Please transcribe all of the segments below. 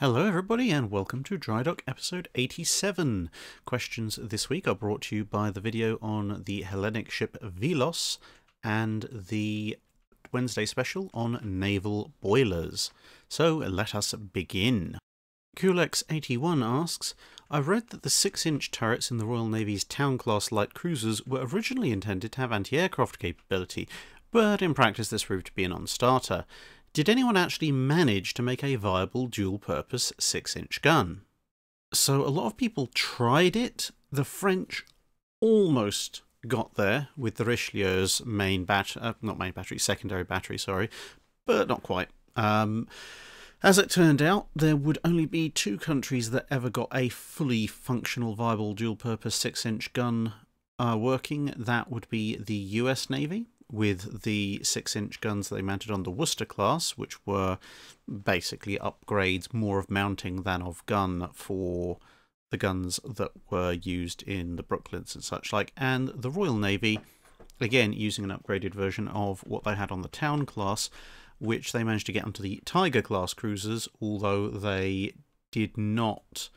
Hello, everybody, and welcome to Dry Dock episode 87. Questions this week are brought to you by the video on the Hellenic ship Velos and the Wednesday special on naval boilers. So let us begin. Kulex81 asks I've read that the 6 inch turrets in the Royal Navy's Town class light cruisers were originally intended to have anti aircraft capability, but in practice this proved to be a non starter. Did anyone actually manage to make a viable dual purpose 6 inch gun? So, a lot of people tried it. The French almost got there with the Richelieu's main battery, uh, not main battery, secondary battery, sorry, but not quite. Um, as it turned out, there would only be two countries that ever got a fully functional, viable dual purpose 6 inch gun uh, working. That would be the US Navy, with the 6 inch guns they mounted on the Worcester class, which were basically upgrades more of mounting than of gun for the guns that were used in the Brooklyns and such like, and the Royal Navy, again using an upgraded version of what they had on the Town class, which they managed to get onto the Tiger class cruisers, although they did not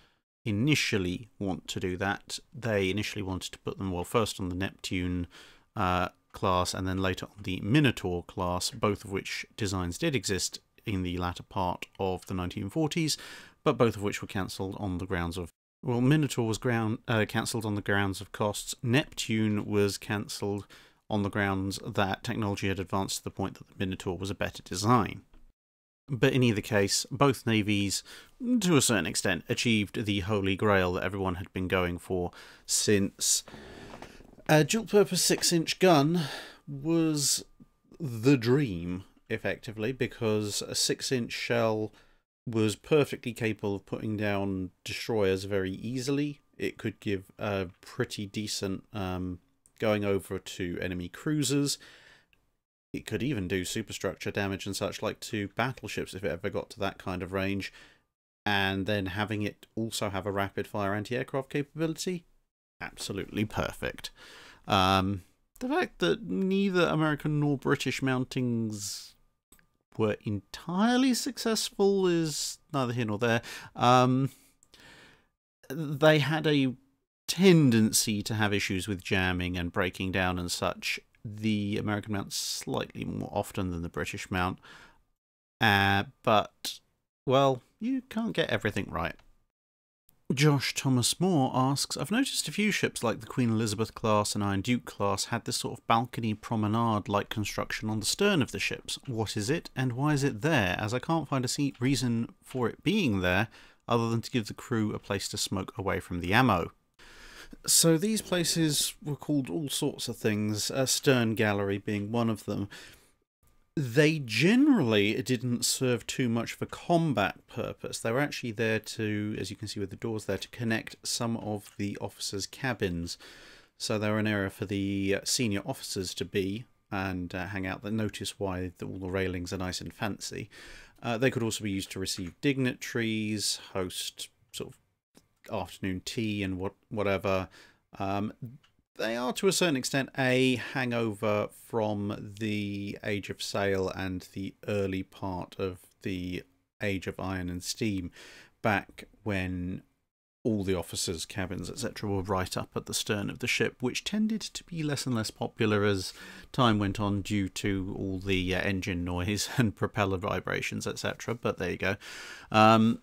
initially want to do that. They initially wanted to put them, well, first on the Neptune uh, class and then later on the Minotaur class, both of which designs did exist in the latter part of the 1940s, but both of which were cancelled on the grounds of. Well, Minotaur was ground uh, cancelled on the grounds of costs. Neptune was cancelled on the grounds that technology had advanced to the point that the Minotaur was a better design. But in either case, both navies, to a certain extent, achieved the holy grail that everyone had been going for since a dual purpose 6 inch gun was the dream, effectively, because a 6 inch shell was perfectly capable of putting down destroyers very easily. It could give a pretty decent um, going over to enemy cruisers. It could even do superstructure damage and such like to battleships if it ever got to that kind of range. And then having it also have a rapid fire anti aircraft capability absolutely perfect. Um, the fact that neither American nor British mountings were entirely successful is neither here nor there. Um, they had a tendency to have issues with jamming and breaking down and such. The American mount slightly more often than the British mount. Uh, but, well, you can't get everything right. Josh Thomas Moore asks I've noticed a few ships like the Queen Elizabeth class and Iron Duke class had this sort of balcony promenade like construction on the stern of the ships. What is it and why is it there? As I can't find a reason for it being there other than to give the crew a place to smoke away from the ammo. So these places were called all sorts of things, a stern gallery being one of them they generally didn't serve too much for combat purpose. They were actually there to, as you can see with the doors there, to connect some of the officers' cabins. So they were an area for the senior officers to be and uh, hang out. That notice why the, all the railings are nice and fancy. Uh, they could also be used to receive dignitaries, host sort of afternoon tea and what whatever. Um, they are to a certain extent a hangover from the Age of Sail and the early part of the Age of Iron and Steam, back when all the officers' cabins, etc., were right up at the stern of the ship, which tended to be less and less popular as time went on due to all the uh, engine noise and propeller vibrations, etc. But there you go. Um,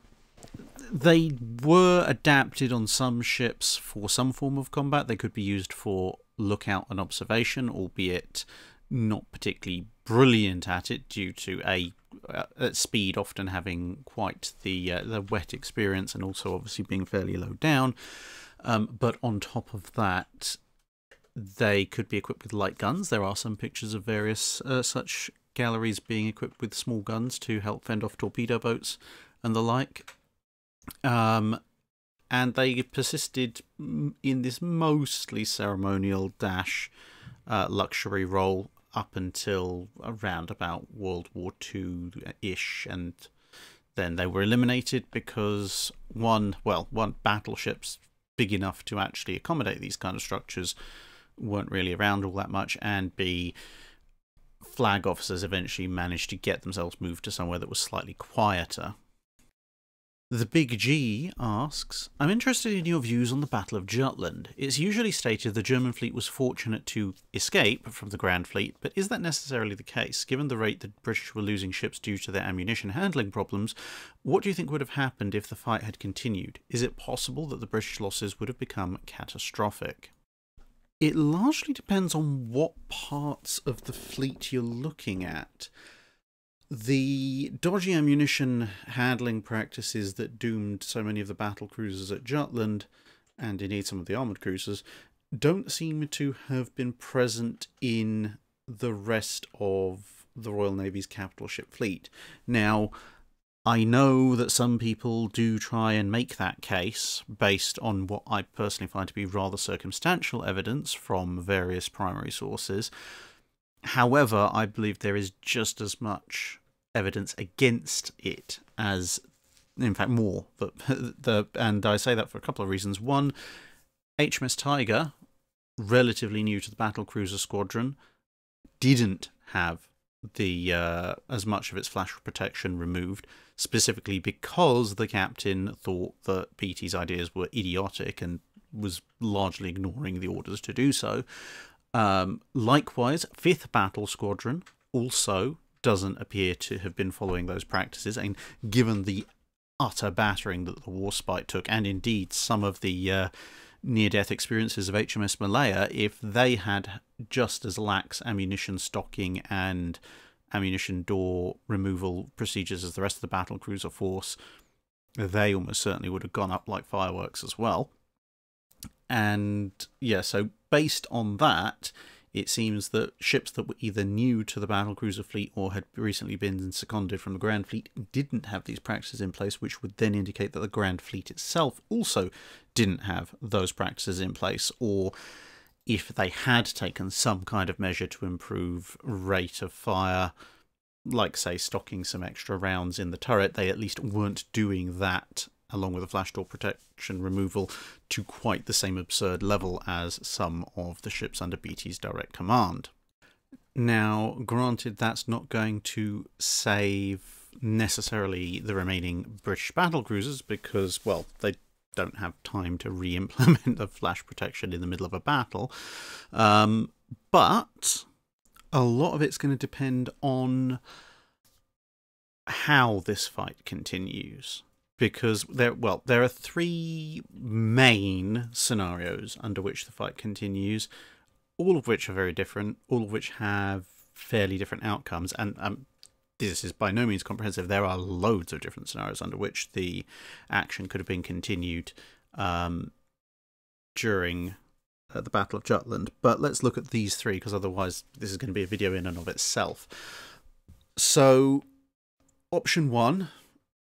they were adapted on some ships for some form of combat. They could be used for lookout and observation, albeit not particularly brilliant at it due to a uh, speed often having quite the uh, the wet experience and also obviously being fairly low down. Um, but on top of that, they could be equipped with light guns. There are some pictures of various uh, such galleries being equipped with small guns to help fend off torpedo boats and the like. Um, and they persisted in this mostly ceremonial dash uh, luxury role up until around about World War II ish, and then they were eliminated because one, well, one battleships big enough to actually accommodate these kind of structures weren't really around all that much, and B, flag officers eventually managed to get themselves moved to somewhere that was slightly quieter. The Big G asks, I'm interested in your views on the Battle of Jutland. It's usually stated the German fleet was fortunate to escape from the Grand Fleet, but is that necessarily the case? Given the rate the British were losing ships due to their ammunition handling problems, what do you think would have happened if the fight had continued? Is it possible that the British losses would have become catastrophic? It largely depends on what parts of the fleet you're looking at. The dodgy ammunition handling practices that doomed so many of the battle cruisers at Jutland, and indeed some of the armoured cruisers, don't seem to have been present in the rest of the Royal Navy's capital ship fleet. Now, I know that some people do try and make that case based on what I personally find to be rather circumstantial evidence from various primary sources. However, I believe there is just as much evidence against it as, in fact, more. But the and I say that for a couple of reasons. One, HMS Tiger, relatively new to the battle cruiser squadron, didn't have the uh, as much of its flash protection removed specifically because the captain thought that Beatty's ideas were idiotic and was largely ignoring the orders to do so. Um, likewise, 5th Battle Squadron also doesn't appear to have been following those practices, and given the utter battering that the Warspite took, and indeed some of the uh, near death experiences of HMS Malaya, if they had just as lax ammunition stocking and ammunition door removal procedures as the rest of the battle cruiser force, they almost certainly would have gone up like fireworks as well. And yeah, so based on that, it seems that ships that were either new to the battle cruiser fleet or had recently been seconded from the Grand Fleet didn't have these practices in place, which would then indicate that the Grand Fleet itself also didn't have those practices in place, or if they had taken some kind of measure to improve rate of fire, like, say, stocking some extra rounds in the turret, they at least weren't doing that along with the flash door protection removal to quite the same absurd level as some of the ships under Beatty's direct command. Now, granted, that's not going to save necessarily the remaining British battle cruisers because, well, they don't have time to re implement the flash protection in the middle of a battle. Um, but a lot of it's going to depend on how this fight continues because there well there are three main scenarios under which the fight continues all of which are very different all of which have fairly different outcomes and um, this is by no means comprehensive. There are loads of different scenarios under which the action could have been continued um, during uh, the battle of jutland. But let's look at these three because otherwise this is going to be a video in and of itself. So option one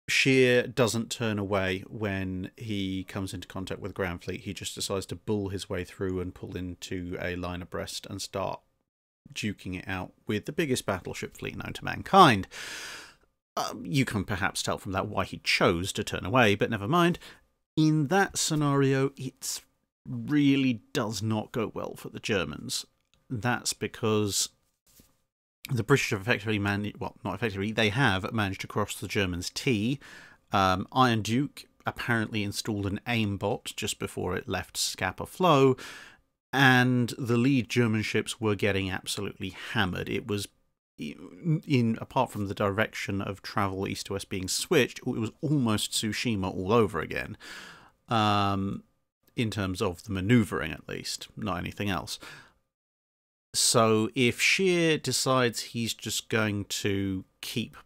Scheer doesn't turn away when he comes into contact with Grand Fleet. He just decides to bull his way through and pull into a line abreast and start duking it out with the biggest battleship fleet known to mankind. Um, you can perhaps tell from that why he chose to turn away, but never mind. In that scenario, it really does not go well for the Germans. That's because the British have effectively managed, well, not effectively, they have managed to cross the Germans' T. Um, Iron Duke apparently installed an aimbot just before it left Scapa Flow, and the lead German ships were getting absolutely hammered. It was in apart from the direction of travel east to west being switched, it was almost Tsushima all over again. Um, in terms of the maneuvering, at least, not anything else. So if Scheer decides he's just going to keep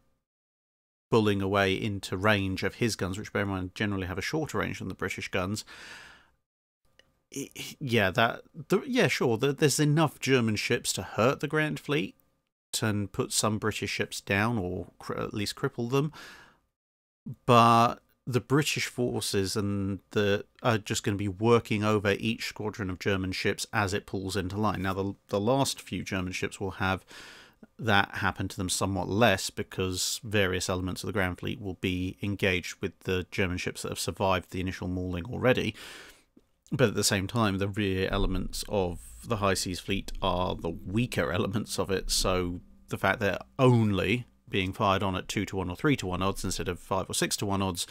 bulling away into range of his guns, which bear in mind generally have a shorter range than the British guns, yeah, that the, yeah, sure. there's enough German ships to hurt the Grand Fleet and put some British ships down, or at least cripple them. But the British forces and the are just going to be working over each squadron of German ships as it pulls into line. Now, the the last few German ships will have that happen to them somewhat less because various elements of the Grand Fleet will be engaged with the German ships that have survived the initial mauling already. But at the same time, the rear elements of the High Seas fleet are the weaker elements of it, so the fact they're only being fired on at 2 to 1 or 3 to 1 odds instead of 5 or 6 to 1 odds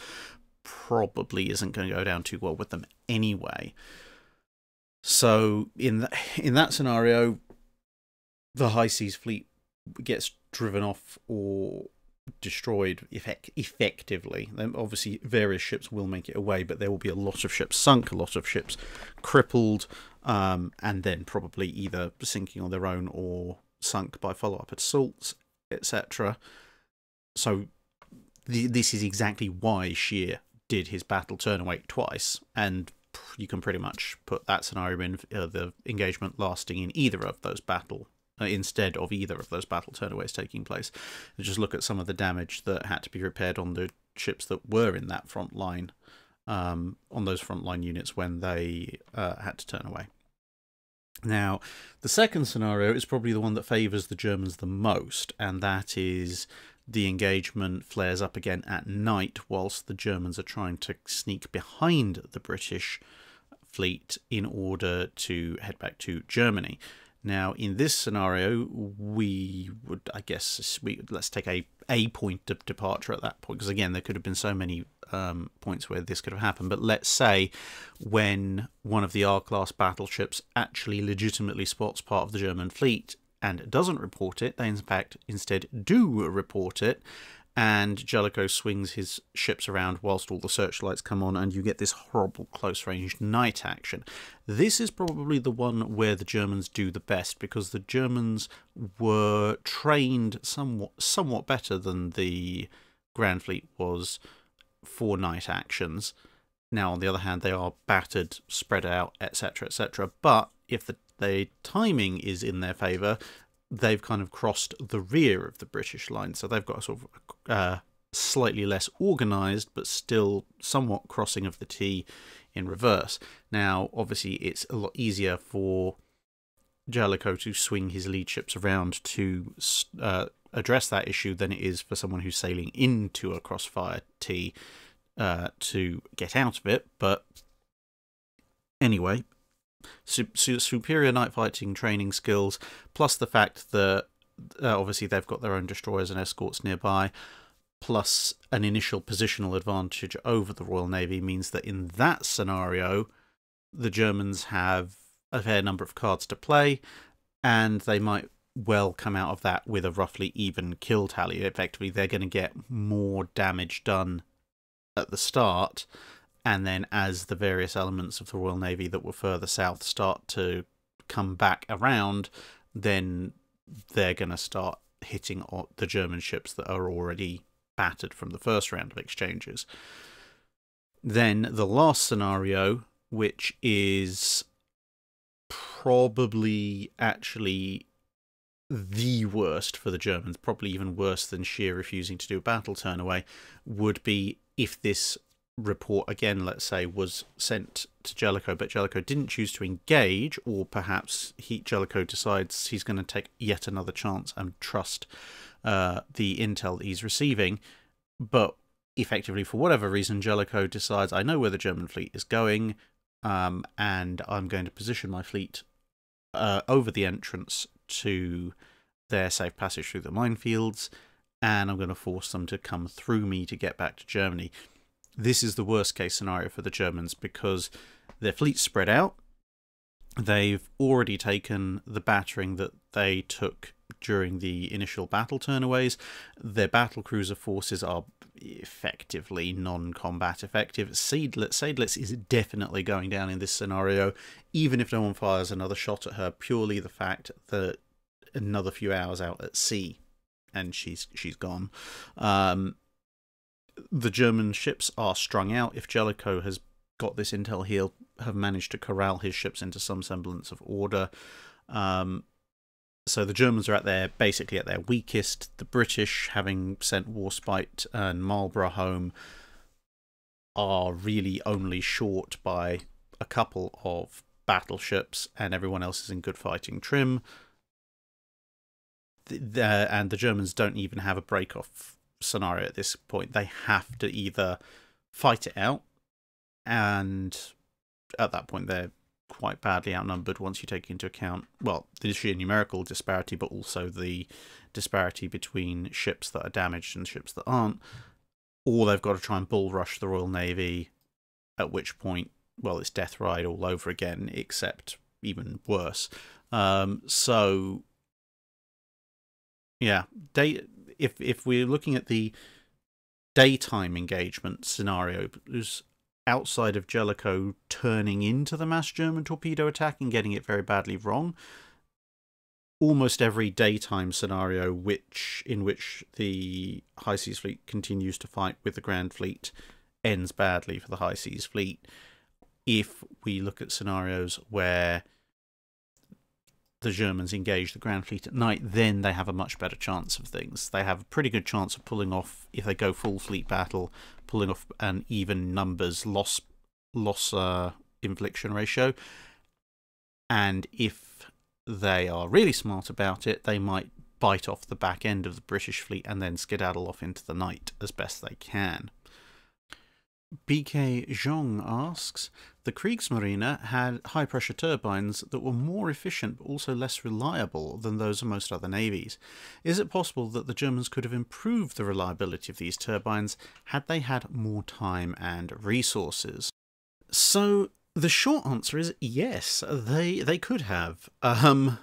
probably isn't going to go down too well with them anyway. So in that, in that scenario, the high seas fleet gets driven off or destroyed effect effectively. Then obviously various ships will make it away, but there will be a lot of ships sunk, a lot of ships crippled, um, and then probably either sinking on their own or sunk by follow-up assaults, etc. So this is exactly why Scheer did his battle turn away twice, and you can pretty much put that scenario in uh, the engagement lasting in either of those battle uh, instead of either of those battle turnaways taking place. And just look at some of the damage that had to be repaired on the ships that were in that front line, um, on those front line units when they uh, had to turn away. Now, the second scenario is probably the one that favours the Germans the most, and that is the engagement flares up again at night whilst the Germans are trying to sneak behind the British fleet in order to head back to Germany. Now, in this scenario, we would, I guess, we let's take a a point of departure at that point, because again, there could have been so many um, points where this could have happened. But let's say when one of the R-class battleships actually legitimately spots part of the German fleet and doesn't report it, they in fact instead do report it, and Jellicoe swings his ships around whilst all the searchlights come on, and you get this horrible close range night action. This is probably the one where the Germans do the best because the Germans were trained somewhat somewhat better than the Grand Fleet was for night actions. Now, on the other hand, they are battered, spread out, etc., etc. But if the, the timing is in their favour, they've kind of crossed the rear of the British line. So they've got a sort of uh, slightly less organised, but still somewhat crossing of the T in reverse. Now, obviously, it's a lot easier for Jellicoe to swing his lead ships around to uh, address that issue than it is for someone who's sailing into a crossfire T uh, to get out of it. But anyway, su su superior night fighting training skills, plus the fact that uh, obviously they've got their own destroyers and escorts nearby, plus an initial positional advantage over the Royal Navy means that in that scenario, the Germans have a fair number of cards to play, and they might well come out of that with a roughly even kill tally. Effectively, they're going to get more damage done at the start and then as the various elements of the Royal Navy that were further south start to come back around, then they're going to start hitting the German ships that are already battered from the first round of exchanges. Then the last scenario, which is probably actually the worst for the Germans, probably even worse than Scheer refusing to do a battle turn away, would be if this report again, let's say, was sent to Jellicoe, but Jellicoe didn't choose to engage, or perhaps he Jellicoe decides he's going to take yet another chance and trust uh, the intel that he's receiving, but effectively, for whatever reason, Jellicoe decides, I know where the German fleet is going, um, and I'm going to position my fleet uh, over the entrance to their safe passage through the minefields, and I'm going to force them to come through me to get back to Germany this is the worst case scenario for the Germans because their fleet's spread out. They've already taken the battering that they took during the initial battle turnaways. Their battle cruiser forces are effectively non-combat effective. Seydlitz, Seydlitz is definitely going down in this scenario, even if no one fires another shot at her. Purely the fact that another few hours out at sea, and she's she's gone. Um, the German ships are strung out. If Jellicoe has got this intel, he'll have managed to corral his ships into some semblance of order. Um, so the Germans are at their basically at their weakest. The British, having sent Warspite and Marlborough home, are really only short by a couple of battleships, and everyone else is in good fighting trim. The, the, and the Germans don't even have a break off scenario at this point. They have to either fight it out, and at that point, they're quite badly outnumbered once you take into account, well, the sheer numerical disparity, but also the disparity between ships that are damaged and ships that aren't. Or they've got to try and bull rush the Royal Navy, at which point, well, it's death ride all over again, except even worse. Um, so, yeah, day, if if we're looking at the daytime engagement scenarios outside of Jellicoe turning into the mass German torpedo attack and getting it very badly wrong, almost every daytime scenario which in which the High Seas Fleet continues to fight with the Grand Fleet ends badly for the High Seas Fleet. If we look at scenarios where the Germans engage the Grand Fleet at night, then they have a much better chance of things. They have a pretty good chance of pulling off, if they go full fleet battle, pulling off an even numbers loss loss uh, infliction ratio. And if they are really smart about it, they might bite off the back end of the British fleet and then skedaddle off into the night as best they can. BK Zhong asks The Kriegsmarine had high pressure turbines that were more efficient but also less reliable than those of most other navies. Is it possible that the Germans could have improved the reliability of these turbines had they had more time and resources? So the short answer is yes, they they could have. Um,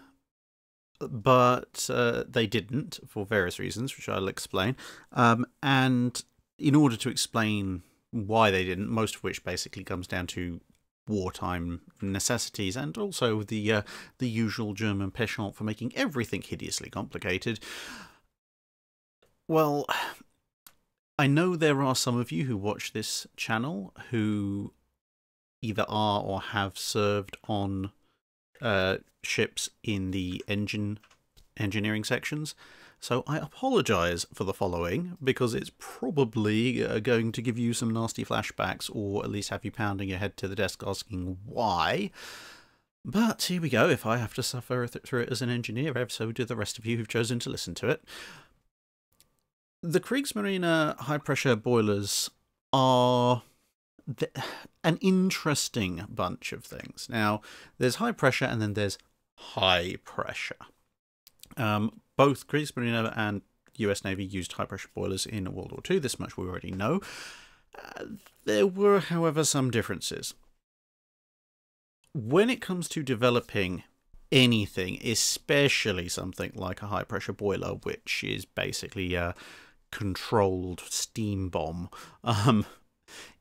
but uh, they didn't for various reasons, which I'll explain. Um, and in order to explain why they didn't, most of which basically comes down to wartime necessities and also the uh, the usual German penchant for making everything hideously complicated. Well, I know there are some of you who watch this channel who either are or have served on uh, ships in the engine engineering sections. So I apologise for the following, because it's probably uh, going to give you some nasty flashbacks, or at least have you pounding your head to the desk asking why. But here we go, if I have to suffer through it as an engineer, so do the rest of you who've chosen to listen to it. The Kriegsmarine high-pressure boilers are an interesting bunch of things. Now, there's high pressure and then there's high pressure. Um, both Kriegsmarine and US Navy used high pressure boilers in World War II, this much we already know. Uh, there were, however, some differences. When it comes to developing anything, especially something like a high pressure boiler, which is basically a controlled steam bomb, um,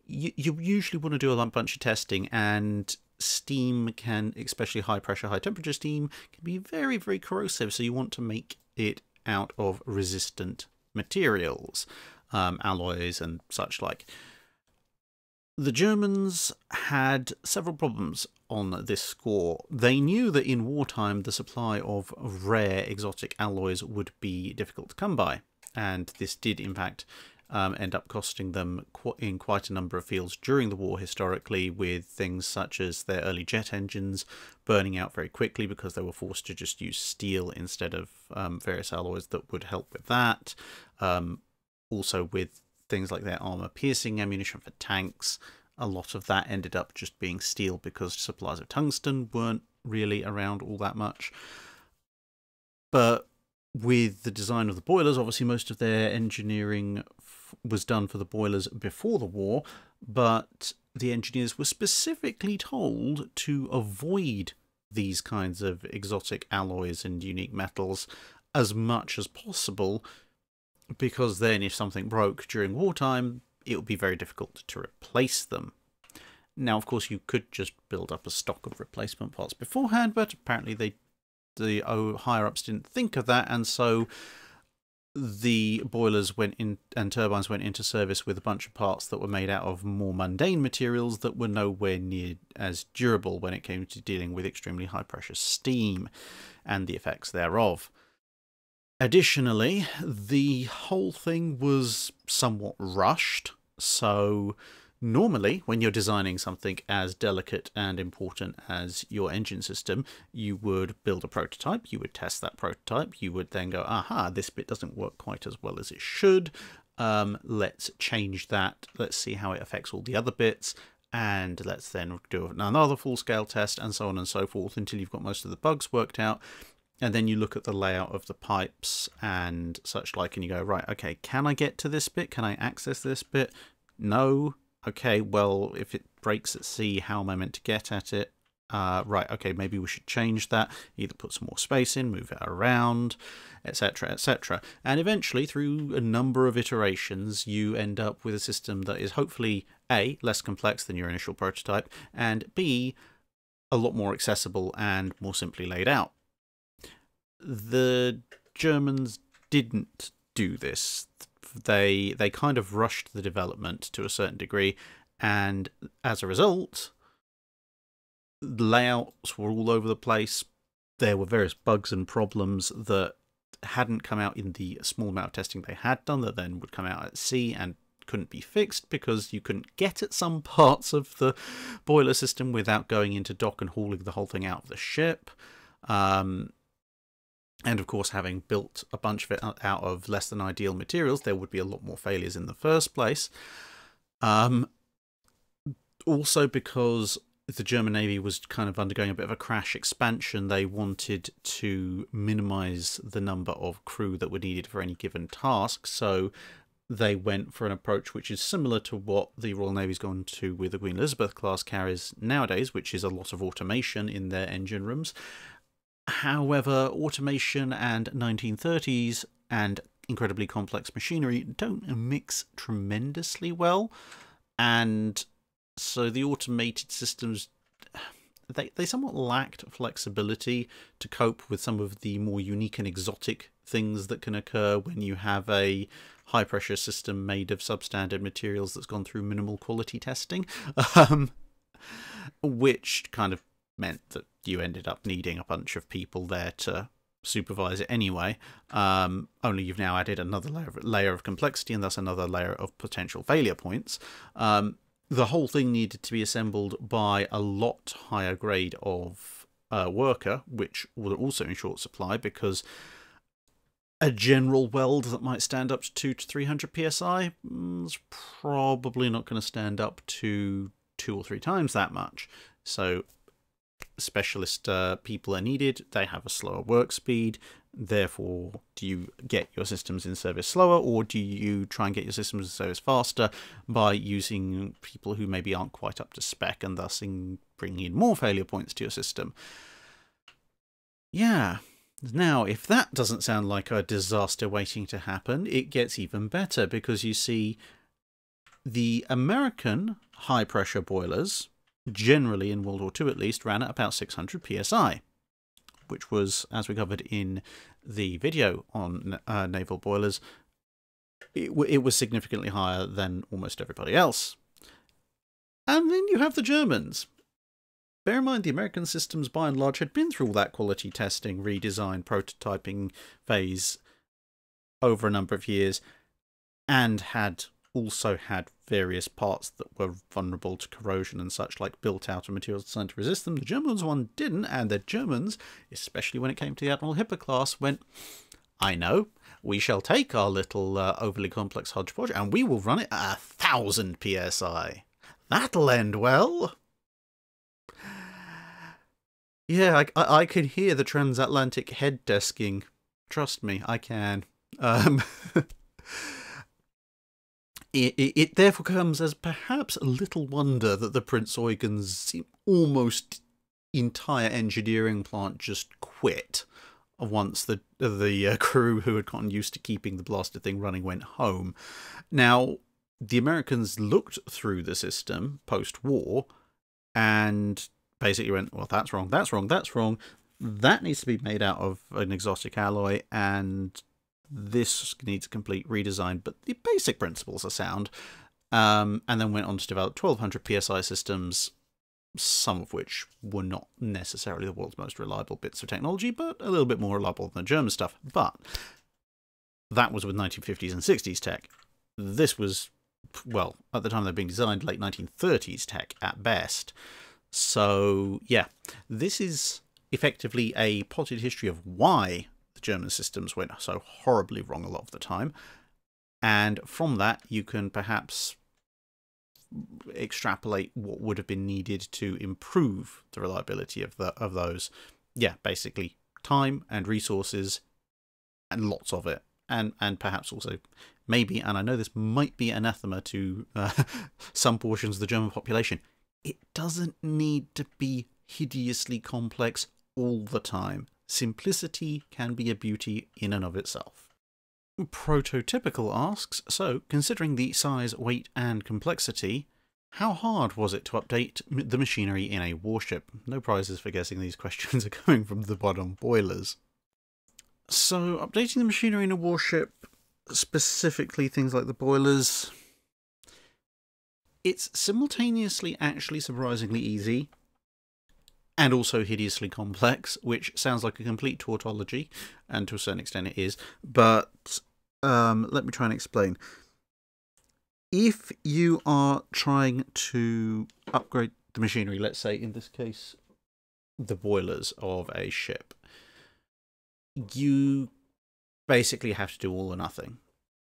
you, you usually want to do a bunch of testing and steam can, especially high pressure, high temperature steam, can be very, very corrosive. So you want to make it out of resistant materials, um, alloys, and such like. The Germans had several problems on this score. They knew that in wartime the supply of rare exotic alloys would be difficult to come by, and this did in fact um, end up costing them qu in quite a number of fields during the war historically, with things such as their early jet engines burning out very quickly because they were forced to just use steel instead of um, various alloys that would help with that. Um, also, with things like their armor piercing ammunition for tanks, a lot of that ended up just being steel because supplies of tungsten weren't really around all that much. But with the design of the boilers, obviously most of their engineering was done for the boilers before the war, but the engineers were specifically told to avoid these kinds of exotic alloys and unique metals as much as possible, because then if something broke during wartime, it would be very difficult to replace them. Now, of course, you could just build up a stock of replacement parts beforehand, but apparently they, the higher ups didn't think of that, and so the boilers went in and turbines went into service with a bunch of parts that were made out of more mundane materials that were nowhere near as durable when it came to dealing with extremely high pressure steam and the effects thereof. Additionally, the whole thing was somewhat rushed, so Normally, when you're designing something as delicate and important as your engine system, you would build a prototype, you would test that prototype, you would then go, aha, this bit doesn't work quite as well as it should. Um, let's change that. Let's see how it affects all the other bits. And let's then do another full scale test and so on and so forth until you've got most of the bugs worked out. And then you look at the layout of the pipes and such like, and you go, right, okay, can I get to this bit? Can I access this bit? No. Okay, well, if it breaks at sea, how am I meant to get at it? Uh, right, okay, maybe we should change that, either put some more space in, move it around, etc., etc. And eventually, through a number of iterations, you end up with a system that is hopefully A, less complex than your initial prototype, and B, a lot more accessible and more simply laid out. The Germans didn't do this. They they kind of rushed the development to a certain degree, and as a result, layouts were all over the place. There were various bugs and problems that hadn't come out in the small amount of testing they had done that then would come out at sea and couldn't be fixed because you couldn't get at some parts of the boiler system without going into dock and hauling the whole thing out of the ship. Um, and of course, having built a bunch of it out of less than ideal materials, there would be a lot more failures in the first place. Um, also, because the German Navy was kind of undergoing a bit of a crash expansion, they wanted to minimize the number of crew that were needed for any given task. So they went for an approach which is similar to what the Royal Navy's gone to with the Queen Elizabeth class carriers nowadays, which is a lot of automation in their engine rooms. However, automation and 1930s and incredibly complex machinery don't mix tremendously well. And so the automated systems they, they somewhat lacked flexibility to cope with some of the more unique and exotic things that can occur when you have a high pressure system made of substandard materials that's gone through minimal quality testing, um, which kind of meant that you ended up needing a bunch of people there to supervise it anyway. Um, only you've now added another layer of, layer of complexity and thus another layer of potential failure points. Um, the whole thing needed to be assembled by a lot higher grade of uh, worker, which were also in short supply because a general weld that might stand up to two to 300 psi mm, is probably not going to stand up to two or three times that much. So specialist uh, people are needed. They have a slower work speed. Therefore, do you get your systems in service slower, or do you try and get your systems in service faster by using people who maybe aren't quite up to spec and thus in bringing in more failure points to your system? Yeah. Now, if that doesn't sound like a disaster waiting to happen, it gets even better because you see the American high pressure boilers generally in World War II at least, ran at about 600 psi, which was, as we covered in the video on uh, naval boilers, it, it was significantly higher than almost everybody else. And then you have the Germans. Bear in mind, the American systems by and large had been through all that quality testing, redesign, prototyping phase over a number of years and had also had various parts that were vulnerable to corrosion and such, like built out of materials designed to resist them. The Germans one didn't, and the Germans, especially when it came to the Admiral Hipper class, went, I know, we shall take our little uh, overly complex hodgepodge and we will run it at a thousand psi. That'll end well. Yeah, I, I, I can hear the transatlantic head desking. Trust me, I can. Um, It, it, therefore comes as perhaps a little wonder that the Prinz Eugen's almost entire engineering plant just quit once the the uh, crew who had gotten used to keeping the blasted thing running went home. Now, the Americans looked through the system post-war and basically went, well, that's wrong, that's wrong, that's wrong. That needs to be made out of an exotic alloy, and this needs a complete redesign, but the basic principles are sound. Um, and then went on to develop 1200 psi systems, some of which were not necessarily the world's most reliable bits of technology, but a little bit more reliable than the German stuff. But that was with 1950s and 60s tech. This was well, at the time they're being designed, late 1930s tech at best. So, yeah, this is effectively a potted history of why the German systems went so horribly wrong a lot of the time. And from that, you can perhaps extrapolate what would have been needed to improve the reliability of the of those. Yeah, basically time and resources and lots of it. And and perhaps also maybe, and I know this might be anathema to uh, some portions of the German population, it doesn't need to be hideously complex all the time. Simplicity can be a beauty in and of itself. Prototypical asks, so considering the size, weight and complexity, how hard was it to update the machinery in a warship? No prizes for guessing these questions are coming from the bottom boilers. So, updating the machinery in a warship, specifically things like the boilers, it's simultaneously actually surprisingly easy and also hideously complex, which sounds like a complete tautology, and to a certain extent it is. But um, let me try and explain. If you are trying to upgrade the machinery, let's say in this case, the boilers of a ship, you basically have to do all or nothing.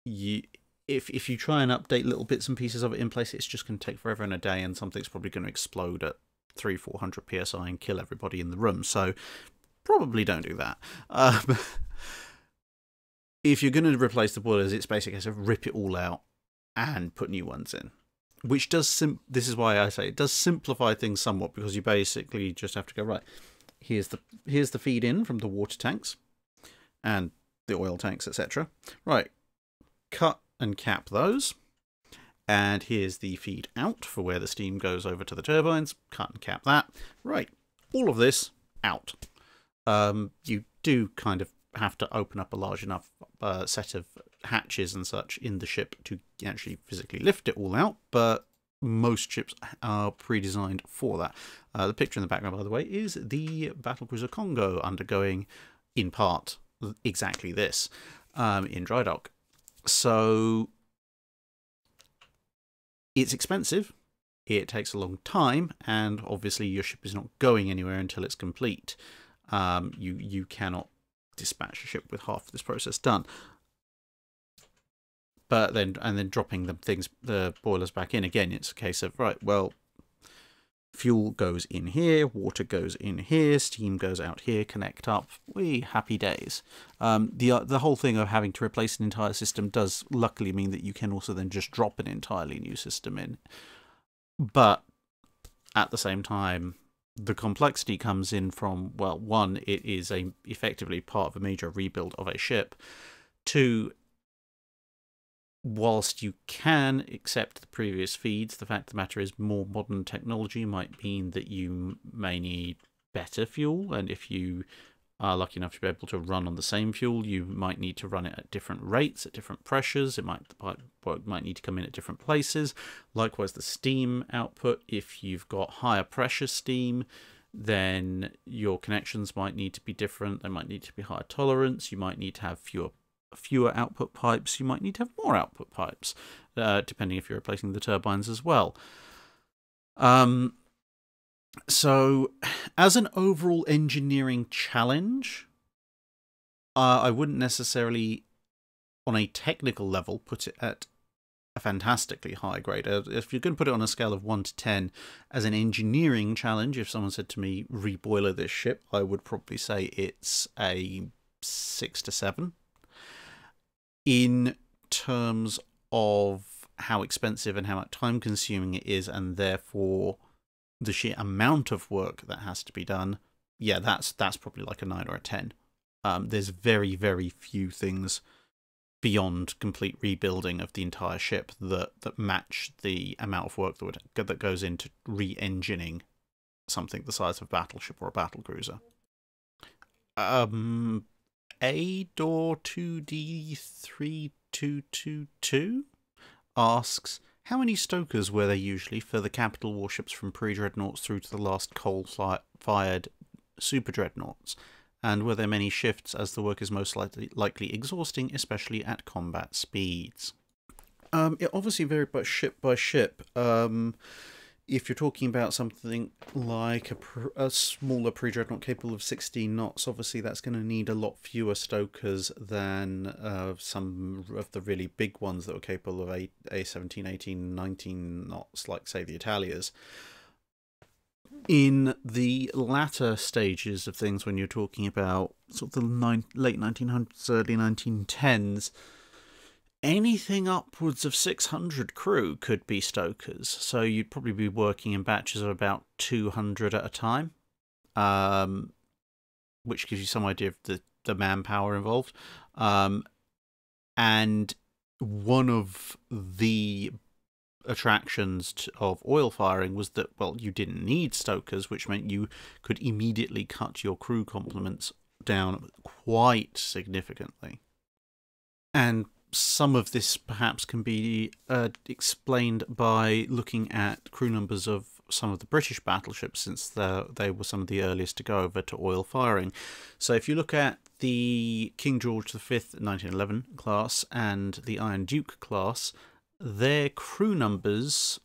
You if if you try and update little bits and pieces of it in place, it's just going to take forever and a day, and something's probably going to explode at three, four hundred psi and kill everybody in the room. So probably don't do that. Um, if you're going to replace the boilers, it's basically to rip it all out and put new ones in. Which does sim- this is why I say it does simplify things somewhat because you basically just have to go right. Here's the here's the feed in from the water tanks and the oil tanks, etc. Right, cut and cap those. And here's the feed out for where the steam goes over to the turbines. Cut and cap that. Right, all of this out. Um, you do kind of have to open up a large enough uh, set of hatches and such in the ship to actually physically lift it all out, but most ships are pre-designed for that. Uh, the picture in the background, by the way, is the battlecruiser Kongo undergoing, in part, exactly this um, in dry dock. So it's expensive, it takes a long time, and obviously your ship is not going anywhere until it's complete. Um, you you cannot dispatch a ship with half this process done. But then and then dropping the things the boilers back in again, it's a case of right, well, fuel goes in here, water goes in here, steam goes out here, connect up. We happy days. Um, the uh, the whole thing of having to replace an entire system does luckily mean that you can also then just drop an entirely new system in. But at the same time, the complexity comes in from well, one, it is a effectively part of a major rebuild of a ship. Two, whilst you can accept the previous feeds, the fact of the matter is more modern technology might mean that you may need better fuel, and if you are lucky enough to be able to run on the same fuel, you might need to run it at different rates, at different pressures. It might might need to come in at different places. Likewise, the steam output. If you've got higher pressure steam, then your connections might need to be different. They might need to be higher tolerance. You might need to have fewer fewer output pipes, you might need to have more output pipes, uh, depending if you're replacing the turbines as well. Um, so, as an overall engineering challenge, uh, I wouldn't necessarily, on a technical level, put it at a fantastically high grade. Uh, if you're going to put it on a scale of 1 to 10 as an engineering challenge, if someone said to me, reboiler this ship, I would probably say it's a 6 to 7 in terms of how expensive and how time consuming it is, and therefore the sheer amount of work that has to be done, yeah, that's that's probably like a nine or a ten. Um, there's very very few things beyond complete rebuilding of the entire ship that that match the amount of work that would, that goes into re-engineering something the size of a battleship or a battle cruiser. Um, Ador 2D3222 asks, how many stokers were there usually for the capital warships from pre-dreadnoughts through to the last coal-fired super dreadnoughts? And were there many shifts as the work is most likely, likely exhausting, especially at combat speeds? Um, it obviously varied by ship by ship. Um, if you're talking about something like a, a smaller pre-dreadnought capable of 16 knots, obviously that's going to need a lot fewer stokers than uh, some of the really big ones that were capable of a, a 17, 18, 19 knots, like say the Italias. In the latter stages of things, when you're talking about sort of the late 1900s, early 1910s, anything upwards of 600 crew could be stokers. So you'd probably be working in batches of about 200 at a time, um, which gives you some idea of the, the manpower involved. Um, and one of the attractions of oil firing was that, well, you didn't need stokers, which meant you could immediately cut your crew complements down quite significantly. And some of this perhaps can be uh, explained by looking at crew numbers of some of the British battleships since they were some of the earliest to go over to oil firing. So if you look at the King George V 1911 class and the Iron Duke class, their crew numbers,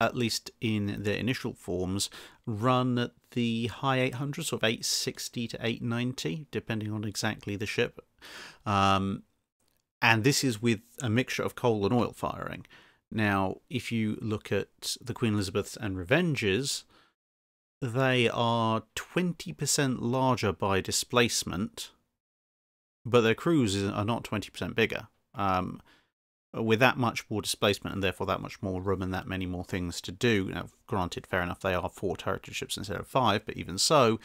at least in their initial forms, run at the high 800s, sort of 860 to 890, depending on exactly the ship. Um, and this is with a mixture of coal and oil firing. Now, if you look at the Queen Elizabeths and Revenges, they are 20% larger by displacement, but their crews are not 20% bigger. Um, with that much more displacement and therefore that much more room and that many more things to do. Now, granted, fair enough, they are four turret ships instead of five, but even so,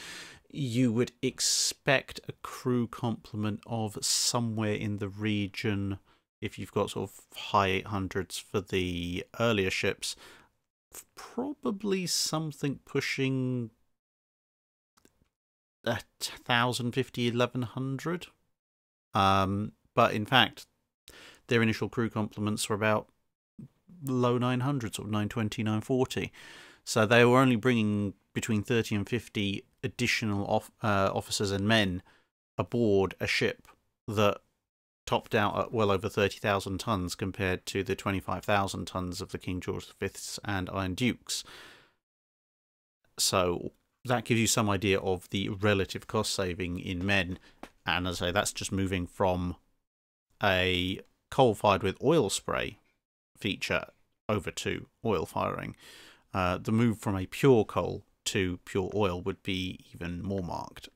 you would expect a crew complement of somewhere in the region, if you've got sort of high 800s for the earlier ships, probably something pushing a 1050, 1100. Um, but in fact, their initial crew complements were about low 900s, sort of 920, 940. So they were only bringing between 30 and 50 additional off, uh, officers and men aboard a ship that topped out at well over 30,000 tons compared to the 25,000 tons of the King George V's and Iron Dukes. So that gives you some idea of the relative cost saving in men. And as I say, that's just moving from a coal fired with oil spray feature over to oil firing. Uh, the move from a pure coal to pure oil would be even more marked.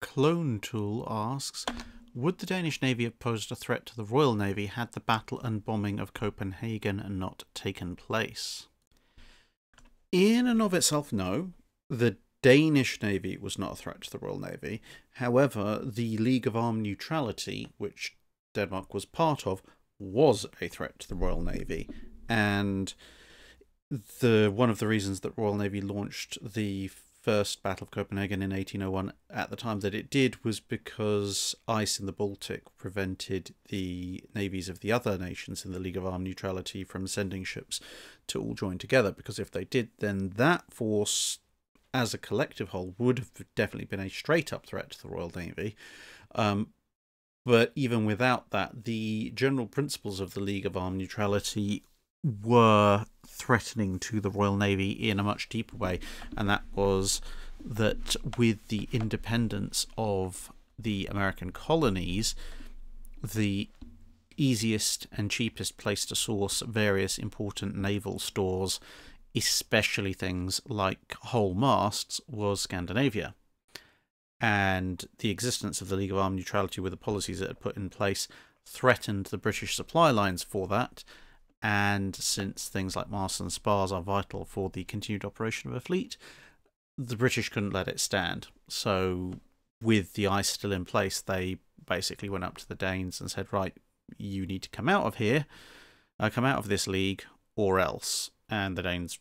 Clone Tool asks, would the Danish Navy have posed a threat to the Royal Navy had the battle and bombing of Copenhagen not taken place? In and of itself, no. The Danish Navy was not a threat to the Royal Navy. However, the League of Armed Neutrality, which Denmark was part of, was a threat to the Royal Navy. And the one of the reasons that Royal Navy launched the first Battle of Copenhagen in 1801 at the time that it did was because ice in the Baltic prevented the navies of the other nations in the League of Armed Neutrality from sending ships to all join together. Because if they did, then that force, as a collective whole, would have definitely been a straight up threat to the Royal Navy. Um, but even without that, the general principles of the League of Armed Neutrality were threatening to the Royal Navy in a much deeper way, and that was that with the independence of the American colonies, the easiest and cheapest place to source various important naval stores, especially things like whole masts, was Scandinavia. And the existence of the League of Armed Neutrality with the policies it had put in place threatened the British supply lines for that, and since things like masts and spars are vital for the continued operation of a fleet, the British couldn't let it stand. So, with the ice still in place, they basically went up to the Danes and said, Right, you need to come out of here, uh, come out of this league, or else. And the Danes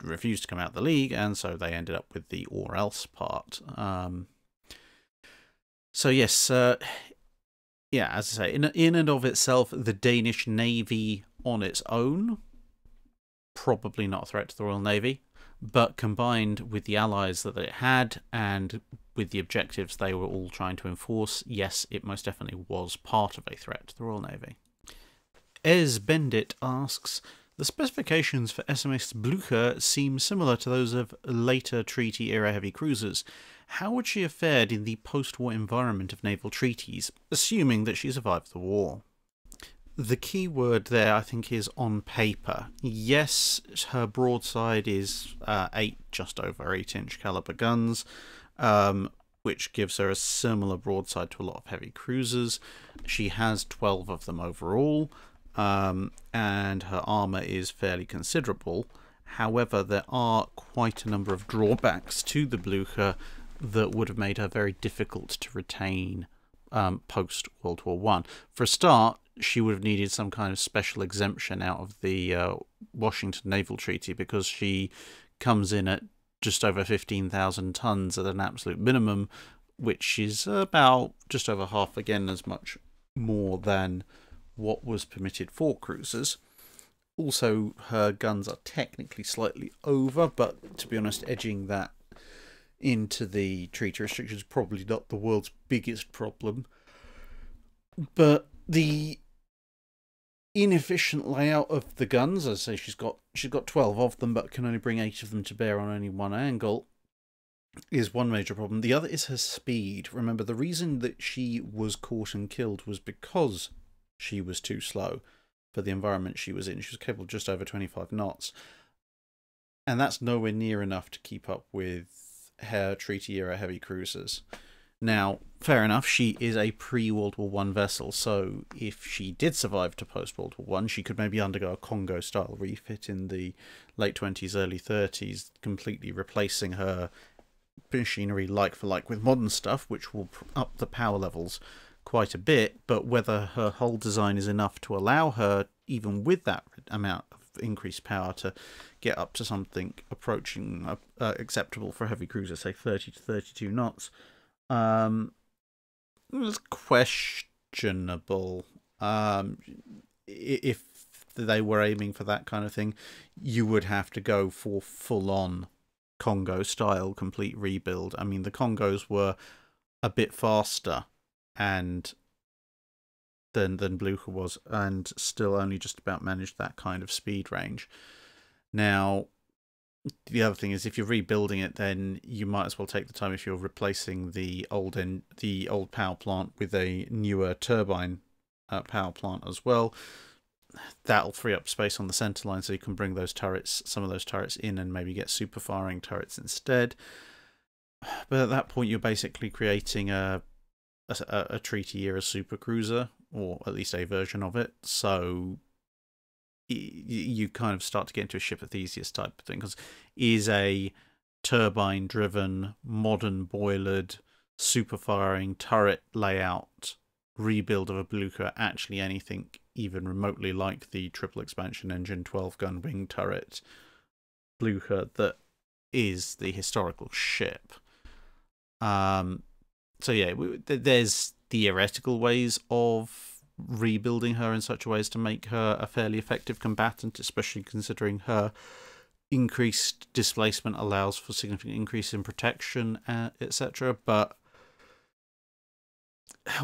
refused to come out of the league, and so they ended up with the or else part. Um, so, yes, uh, yeah, as I say, in, in and of itself, the Danish Navy on its own, probably not a threat to the Royal Navy, but combined with the allies that it had and with the objectives they were all trying to enforce, yes, it most definitely was part of a threat to the Royal Navy. Ez Bendit asks, the specifications for SMS Blucher seem similar to those of later treaty era heavy cruisers. How would she have fared in the post war environment of naval treaties, assuming that she survived the war? The key word there, I think, is on paper. Yes, her broadside is uh, eight, just over eight inch caliber guns, um, which gives her a similar broadside to a lot of heavy cruisers. She has 12 of them overall um, and her armour is fairly considerable. However, there are quite a number of drawbacks to the Blucher that would have made her very difficult to retain um, post World War One. For a start, she would have needed some kind of special exemption out of the uh, Washington Naval Treaty because she comes in at just over 15,000 tons at an absolute minimum, which is about just over half again as much more than what was permitted for cruisers. Also, her guns are technically slightly over, but to be honest, edging that into the treaty restrictions probably not the world's biggest problem. But the inefficient layout of the guns, as I say, she's got she's got twelve of them, but can only bring eight of them to bear on only one angle, is one major problem. The other is her speed. Remember, the reason that she was caught and killed was because she was too slow for the environment she was in. She was capable just over 25 knots. And that's nowhere near enough to keep up with her treaty era heavy cruisers. Now, fair enough, she is a pre World War One vessel, so if she did survive to post World War One, she could maybe undergo a Kongo style refit in the late 20s, early 30s, completely replacing her machinery like for like with modern stuff, which will up the power levels quite a bit, but whether her hull design is enough to allow her, even with that amount increased power, to get up to something approaching uh, uh, acceptable for a heavy cruiser, say 30 to 32 knots, um, questionable. Um, if they were aiming for that kind of thing, you would have to go for full on Kongo style complete rebuild. I mean, the Kongos were a bit faster and than than Blucher was, and still only just about managed that kind of speed range. Now, the other thing is, if you're rebuilding it, then you might as well take the time if you're replacing the old en- the old power plant with a newer turbine uh, power plant as well. That'll free up space on the center line, so you can bring those turrets, some of those turrets, in, and maybe get super firing turrets instead. But at that point, you're basically creating a a, a treaty era super cruiser, or at least a version of it. So you kind of start to get into a ship of Theseus type of thing because is a turbine driven modern boilered super firing turret layout rebuild of a Blucher actually anything even remotely like the triple expansion engine 12 gun wing turret Blucher that is the historical ship um so yeah, there's theoretical ways of rebuilding her in such a way as to make her a fairly effective combatant, especially considering her increased displacement allows for significant increase in protection, uh, etc. But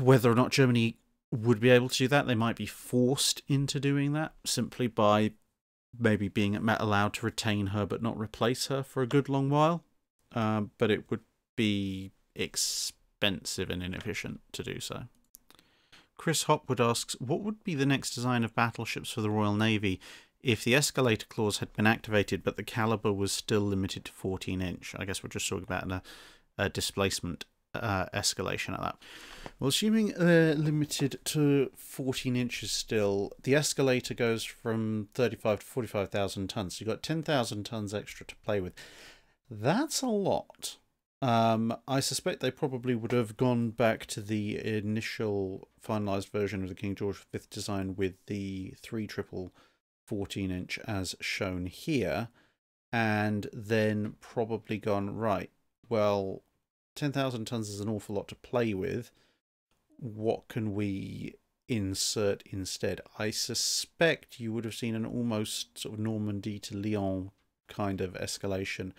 whether or not Germany would be able to do that, they might be forced into doing that simply by maybe being allowed to retain her but not replace her for a good long while. Uh, but it would be expensive expensive and inefficient to do so. Chris Hopwood asks, what would be the next design of battleships for the Royal Navy if the escalator clause had been activated but the caliber was still limited to 14 inch? I guess we're just talking about a, a displacement uh, escalation at that. Well, assuming they're limited to 14 inches still, the escalator goes from 35 to 45,000 tons. So you've got 10,000 tons extra to play with. That's a lot. Um, I suspect they probably would have gone back to the initial finalized version of the King George V design with the three triple 14 inch as shown here, and then probably gone, right, well, 10,000 tons is an awful lot to play with. What can we insert instead? I suspect you would have seen an almost sort of Normandy to Lyon kind of escalation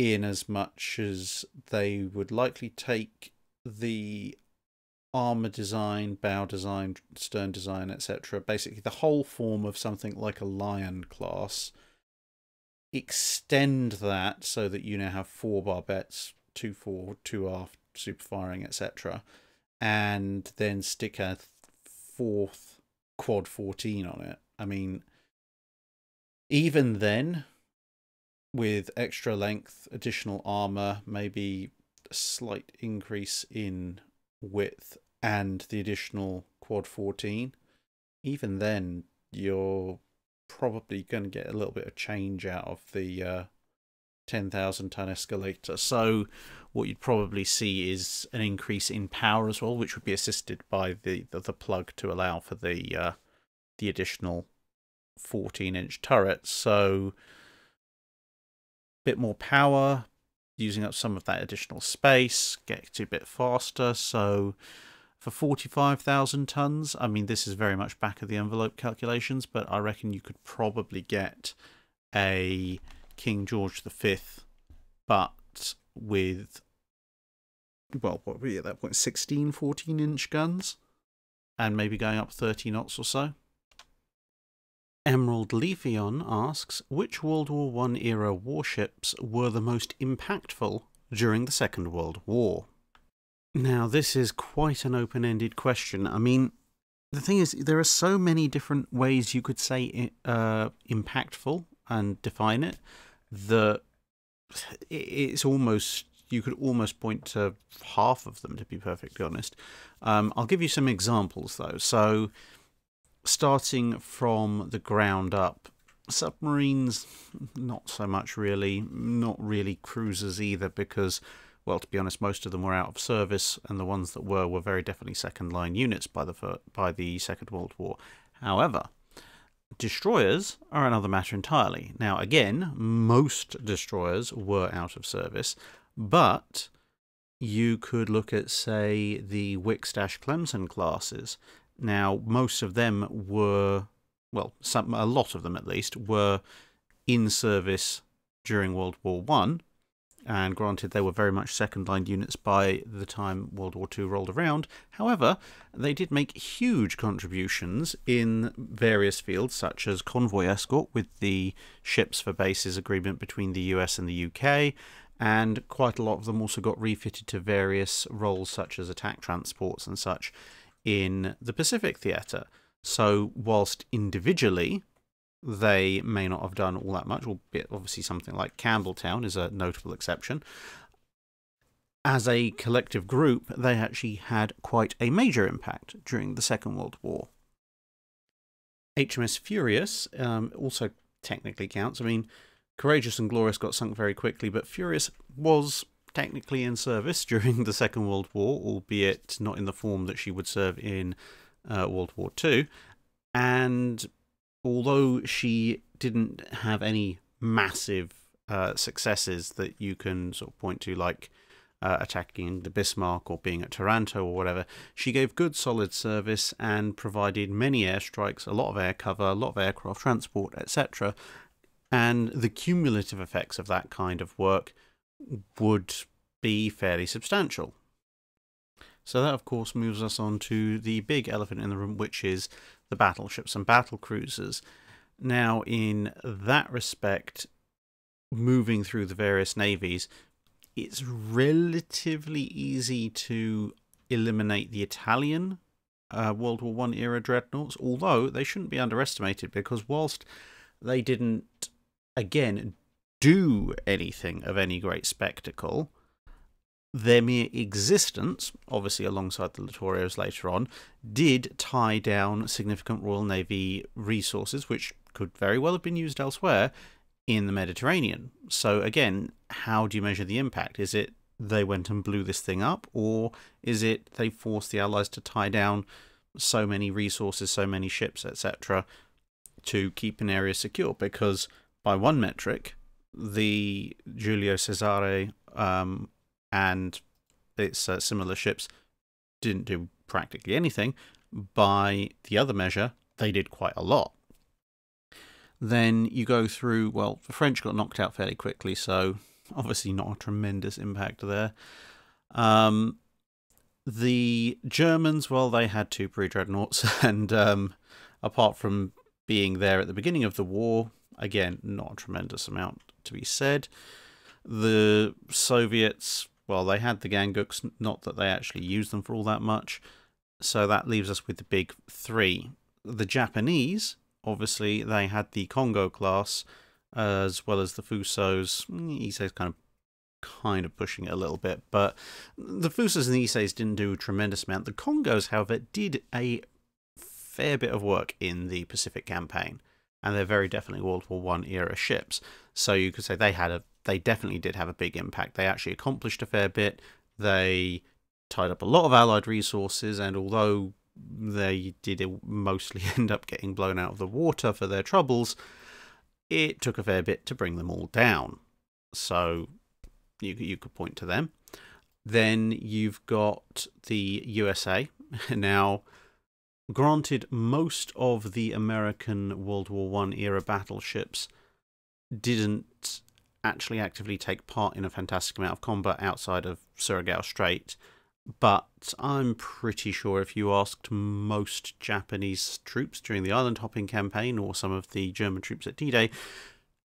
in as much as they would likely take the armor design, bow design, stern design, etc. Basically, the whole form of something like a lion class. Extend that so that you now have four barbettes, two fore, two aft, super firing, etc. And then stick a fourth quad 14 on it. I mean, even then, with extra length, additional armor, maybe a slight increase in width, and the additional quad 14, even then, you're probably going to get a little bit of change out of the uh, 10,000 ton escalator. So, what you'd probably see is an increase in power as well, which would be assisted by the, the, the plug to allow for the uh, the additional 14 inch turret. So, bit more power, using up some of that additional space, get to a bit faster. So, for 45,000 tons, I mean, this is very much back of the envelope calculations, but I reckon you could probably get a King George V, but with, well, what were we at that point? 16, 14 inch guns, and maybe going up 30 knots or so. Emerald Leafeon asks, which World War I era warships were the most impactful during the Second World War? Now, this is quite an open ended question. I mean, the thing is, there are so many different ways you could say uh, impactful and define it that it's almost you could almost point to half of them to be perfectly honest. Um, I'll give you some examples though. So starting from the ground up, submarines, not so much really, not really cruisers either, because, well, to be honest, most of them were out of service, and the ones that were were very definitely second line units by the by the Second World War. However, destroyers are another matter entirely. Now, again, most destroyers were out of service, but you could look at, say, the Wickes-Clemson classes. Now, most of them were, well, some, a lot of them at least, were in service during World War One, and granted, they were very much second line units by the time World War II rolled around. However, they did make huge contributions in various fields, such as convoy escort with the ships for bases agreement between the US and the UK, and quite a lot of them also got refitted to various roles, such as attack transports and such in the Pacific theatre. So, whilst individually they may not have done all that much, albeit obviously something like Campbeltown is a notable exception. As a collective group, they actually had quite a major impact during the Second World War. HMS Furious um, also technically counts. I mean, Courageous and Glorious got sunk very quickly, but Furious was technically in service during the Second World War, albeit not in the form that she would serve in uh, World War II. And although she didn't have any massive uh, successes that you can sort of point to, like uh, attacking the Bismarck or being at Taranto or whatever, she gave good solid service and provided many airstrikes, a lot of air cover, a lot of aircraft transport, etc. And the cumulative effects of that kind of work would be fairly substantial. So that, of course, moves us on to the big elephant in the room, which is the battleships and battle cruisers. Now, in that respect, moving through the various navies, it's relatively easy to eliminate the Italian uh, World War One era dreadnoughts, although they shouldn't be underestimated because whilst they didn't, again, do anything of any great spectacle, their mere existence, obviously alongside the Littorios later on, did tie down significant Royal Navy resources, which could very well have been used elsewhere in the Mediterranean. So, again, how do you measure the impact? Is it they went and blew this thing up, or is it they forced the Allies to tie down so many resources, so many ships, etc., to keep an area secure? Because by one metric, the Giulio Cesare um, and its uh, similar ships didn't do practically anything. By the other measure, they did quite a lot. Then you go through, well, the French got knocked out fairly quickly, so obviously not a tremendous impact there. Um, The Germans, well, they had two pre dreadnoughts, and um, apart from being there at the beginning of the war, again, not a tremendous amount to be said. The Soviets, well, they had the Ganguts, not that they actually used them for all that much. So that leaves us with the big three. The Japanese, obviously, they had the Kongo class, as well as the Fusos. Mm, Ise's kind of kind of pushing it a little bit, but the Fusos and the Ises didn't do a tremendous amount. The Kongos, however, did a fair bit of work in the Pacific campaign, and they're very definitely World War One era ships. So you could say they had a they definitely did have a big impact. They actually accomplished a fair bit. They tied up a lot of Allied resources, and although they did mostly end up getting blown out of the water for their troubles, it took a fair bit to bring them all down. So you, you could point to them. Then you've got the USA. Now, granted, most of the American World War One era battleships didn't actually actively take part in a fantastic amount of combat outside of Surigao Strait. But I'm pretty sure if you asked most Japanese troops during the island hopping campaign or some of the German troops at D Day,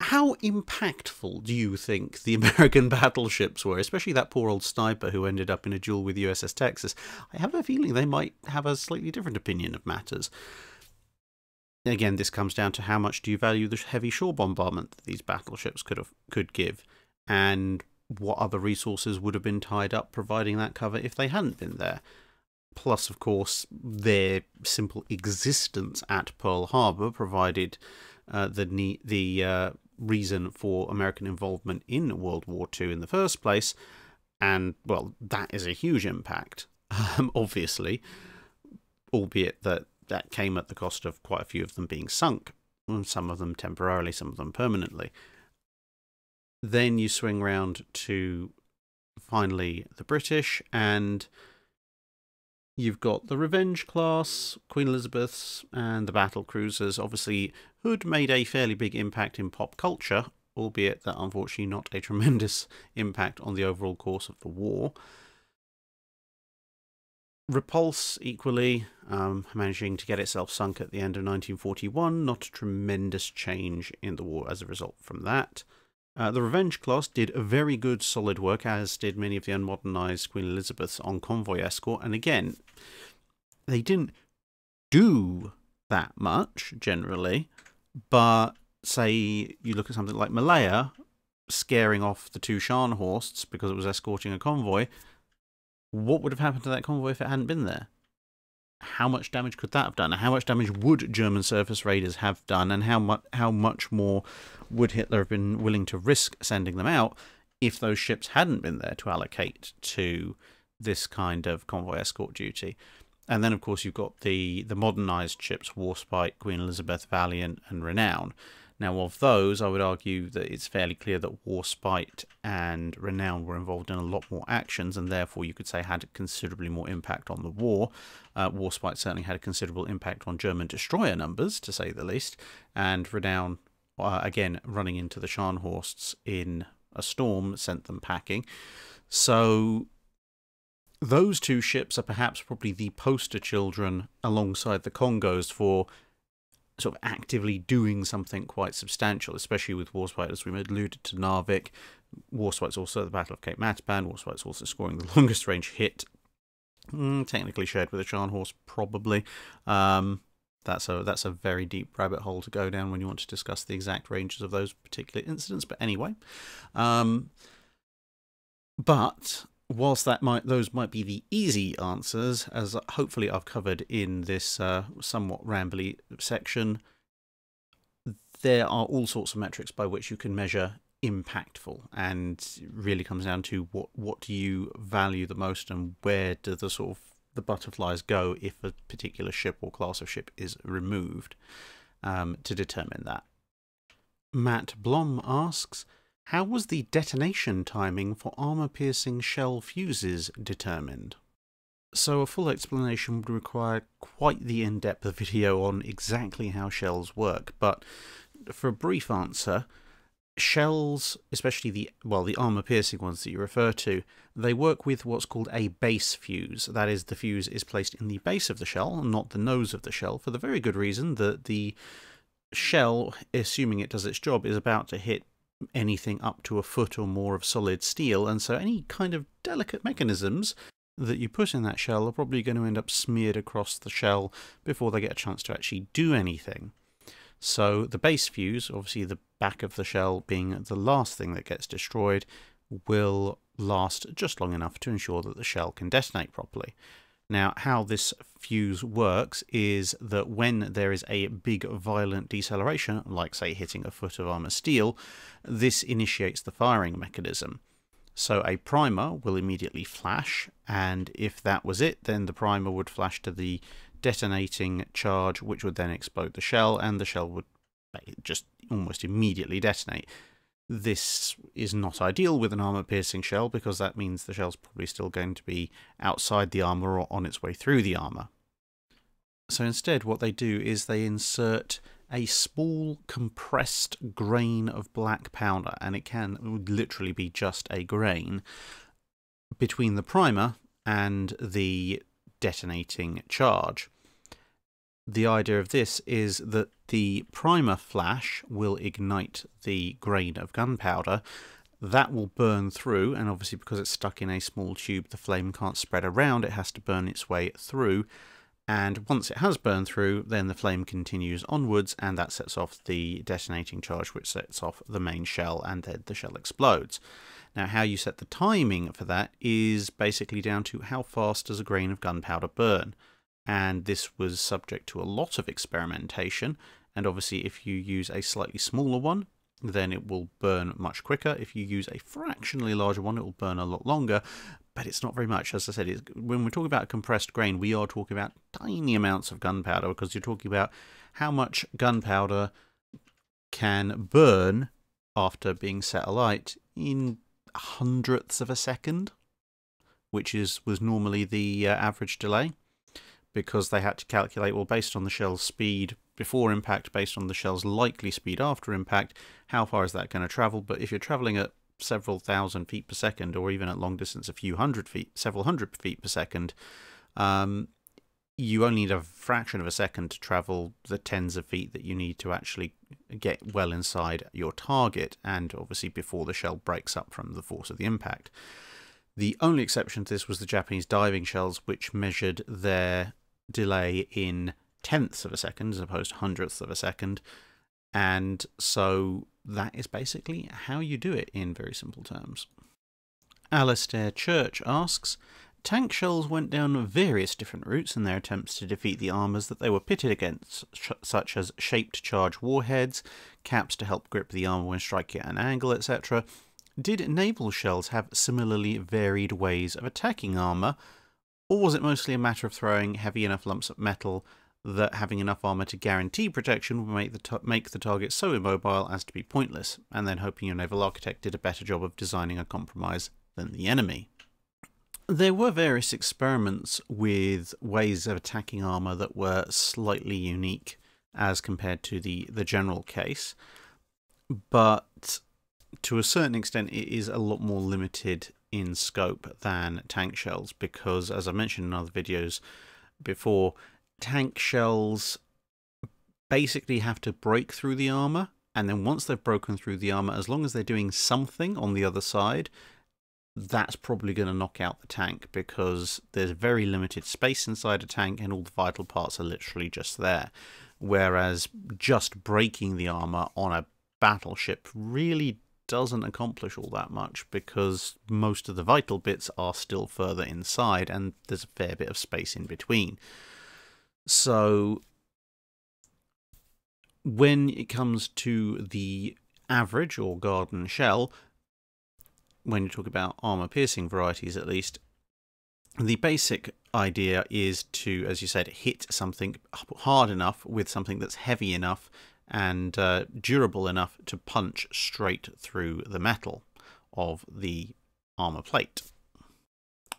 how impactful do you think the American battleships were, especially that poor old sniper who ended up in a duel with USS Texas? I have a feeling they might have a slightly different opinion of matters. Again, this comes down to how much do you value the heavy shore bombardment that these battleships could have could give, and what other resources would have been tied up providing that cover if they hadn't been there. Plus, of course, their simple existence at Pearl Harbor provided uh, the the uh, reason for American involvement in World War II in the first place, and well, that is a huge impact, um, obviously, albeit that that came at the cost of quite a few of them being sunk, some of them temporarily, some of them permanently. Then you swing round to finally the British, and you've got the Revenge class, Queen Elizabeth's, and the battle cruisers. Obviously, Hood made a fairly big impact in pop culture, albeit that unfortunately not a tremendous impact on the overall course of the war. Repulse, equally, um, managing to get itself sunk at the end of 1941. Not a tremendous change in the war as a result from that. Uh, the Revenge class did a very good solid work, as did many of the unmodernized Queen Elizabeths on convoy escort. And again, they didn't do that much generally, but say you look at something like Malaya scaring off the two Scharnhorsts because it was escorting a convoy, what would have happened to that convoy if it hadn't been there? How much damage could that have done? How much damage would German surface raiders have done? And how much how much more would Hitler have been willing to risk sending them out if those ships hadn't been there to allocate to this kind of convoy escort duty? And then, of course, you've got the the modernized ships: Warspite, Queen Elizabeth, Valiant, and Renown. Now, of those, I would argue that it's fairly clear that Warspite and Renown were involved in a lot more actions, and therefore you could say had considerably more impact on the war. Uh, Warspite certainly had a considerable impact on German destroyer numbers, to say the least, and Renown, uh, again, running into the Scharnhorsts in a storm, sent them packing. So those two ships are perhaps probably the poster children alongside the Kongos for sort of actively doing something quite substantial, especially with Warspite, as we alluded to Narvik. Warspite's also at the Battle of Cape Matapan. Warspite's also scoring the longest range hit, mm, technically shared with a Scharnhorst, probably. Um, that's a that's a very deep rabbit hole to go down when you want to discuss the exact ranges of those particular incidents. But anyway, um, but whilst that might those might be the easy answers, as hopefully I've covered in this uh, somewhat rambly section, there are all sorts of metrics by which you can measure impactful, and really comes down to what what do you value the most, and where do the sort of the butterflies go if a particular ship or class of ship is removed um, to determine that. Matt Blom asks. How was the detonation timing for armor-piercing shell fuses determined? So a full explanation would require quite the in-depth video on exactly how shells work, but for a brief answer, shells, especially the well, the armor piercing ones that you refer to, they work with what's called a base fuse. That is, the fuse is placed in the base of the shell, not the nose of the shell, for the very good reason that the shell, assuming it does its job, is about to hit anything up to a foot or more of solid steel, and so any kind of delicate mechanisms that you put in that shell are probably going to end up smeared across the shell before they get a chance to actually do anything. So the base fuse, obviously the back of the shell being the last thing that gets destroyed, will last just long enough to ensure that the shell can detonate properly. Now, how this fuse works is that when there is a big violent deceleration, like say hitting a foot of armor steel, this initiates the firing mechanism. So a primer will immediately flash, and if that was it, then the primer would flash to the detonating charge, which would then explode the shell, and the shell would eh, just almost immediately detonate. This is not ideal with an armor piercing shell because that means the shell's probably still going to be outside the armor or on its way through the armor. So instead, what they do is they insert a small compressed grain of black powder, and it can literally be just a grain, between the primer and the detonating charge. The idea of this is that the primer flash will ignite the grain of gunpowder. That will burn through, and obviously, because it's stuck in a small tube, the flame can't spread around, it has to burn its way through. And once it has burned through, then the flame continues onwards, and that sets off the detonating charge, which sets off the main shell, and then the shell explodes. Now, how you set the timing for that is basically down to how fast does a grain of gunpowder burn and this was subject to a lot of experimentation. And obviously, if you use a slightly smaller one, then it will burn much quicker. If you use a fractionally larger one, it will burn a lot longer, but it's not very much. As I said, when we're talking about compressed grain, we are talking about tiny amounts of gunpowder because you're talking about how much gunpowder can burn after being set alight in hundredths of a second, which is was normally the uh, average delay because they had to calculate, well, based on the shell's speed before impact, based on the shell's likely speed after impact, how far is that going to travel? But if you're traveling at several thousand feet per second, or even at long distance, a few hundred feet, several hundred feet per second, um, you only need a fraction of a second to travel the tens of feet that you need to actually get well inside your target, and obviously before the shell breaks up from the force of the impact. The only exception to this was the Japanese diving shells, which measured their delay in tenths of a second as opposed to hundredths of a second. And so that is basically how you do it in very simple terms. Alastair Church asks Tank shells went down various different routes in their attempts to defeat the armours that they were pitted against, such as shaped charge warheads, caps to help grip the armour when striking at an angle, etc. Did naval shells have similarly varied ways of attacking armour, or was it mostly a matter of throwing heavy enough lumps of metal that having enough armour to guarantee protection would make the, make the target so immobile as to be pointless, and then hoping your naval architect did a better job of designing a compromise than the enemy? There were various experiments with ways of attacking armour that were slightly unique as compared to the, the general case, but to a certain extent it is a lot more limited in scope than tank shells because, as I mentioned in other videos before, tank shells basically have to break through the armor. And then once they've broken through the armor, as long as they're doing something on the other side, that's probably going to knock out the tank because there's very limited space inside a tank and all the vital parts are literally just there. Whereas just breaking the armor on a battleship really doesn't accomplish all that much because most of the vital bits are still further inside and there's a fair bit of space in between. So when it comes to the average or garden shell, when you talk about armor piercing varieties at least, the basic idea is to, as you said, hit something hard enough with something that's heavy enough and uh, durable enough to punch straight through the metal of the armor plate.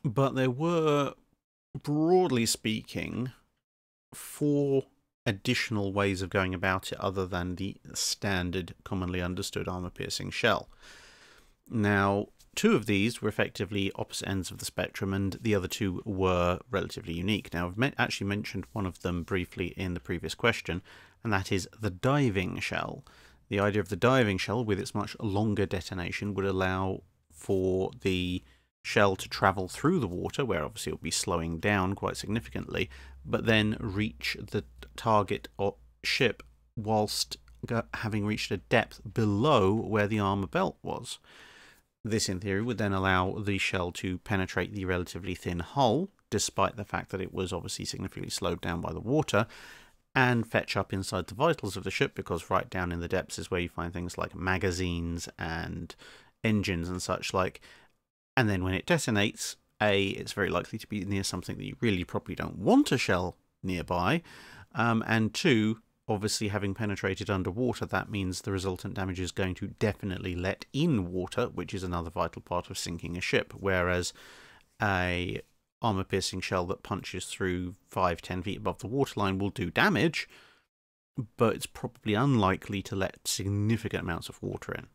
But there were, broadly speaking, four additional ways of going about it other than the standard, commonly understood armor piercing shell. Now, two of these were effectively opposite ends of the spectrum, and the other two were relatively unique. Now, I've actually mentioned one of them briefly in the previous question, and that is the diving shell. The idea of the diving shell, with its much longer detonation, would allow for the shell to travel through the water, where obviously it will be slowing down quite significantly, but then reach the target or ship whilst having reached a depth below where the armor belt was. This, in theory, would then allow the shell to penetrate the relatively thin hull, despite the fact that it was obviously significantly slowed down by the water, and fetch up inside the vitals of the ship, because right down in the depths is where you find things like magazines and engines and such like. And then when it detonates, A, it's very likely to be near something that you really probably don't want a shell nearby, um, and two, obviously having penetrated underwater, that means the resultant damage is going to definitely let in water, which is another vital part of sinking a ship, whereas a armor piercing shell that punches through 5 10 feet above the waterline will do damage, but it's probably unlikely to let significant amounts of water in.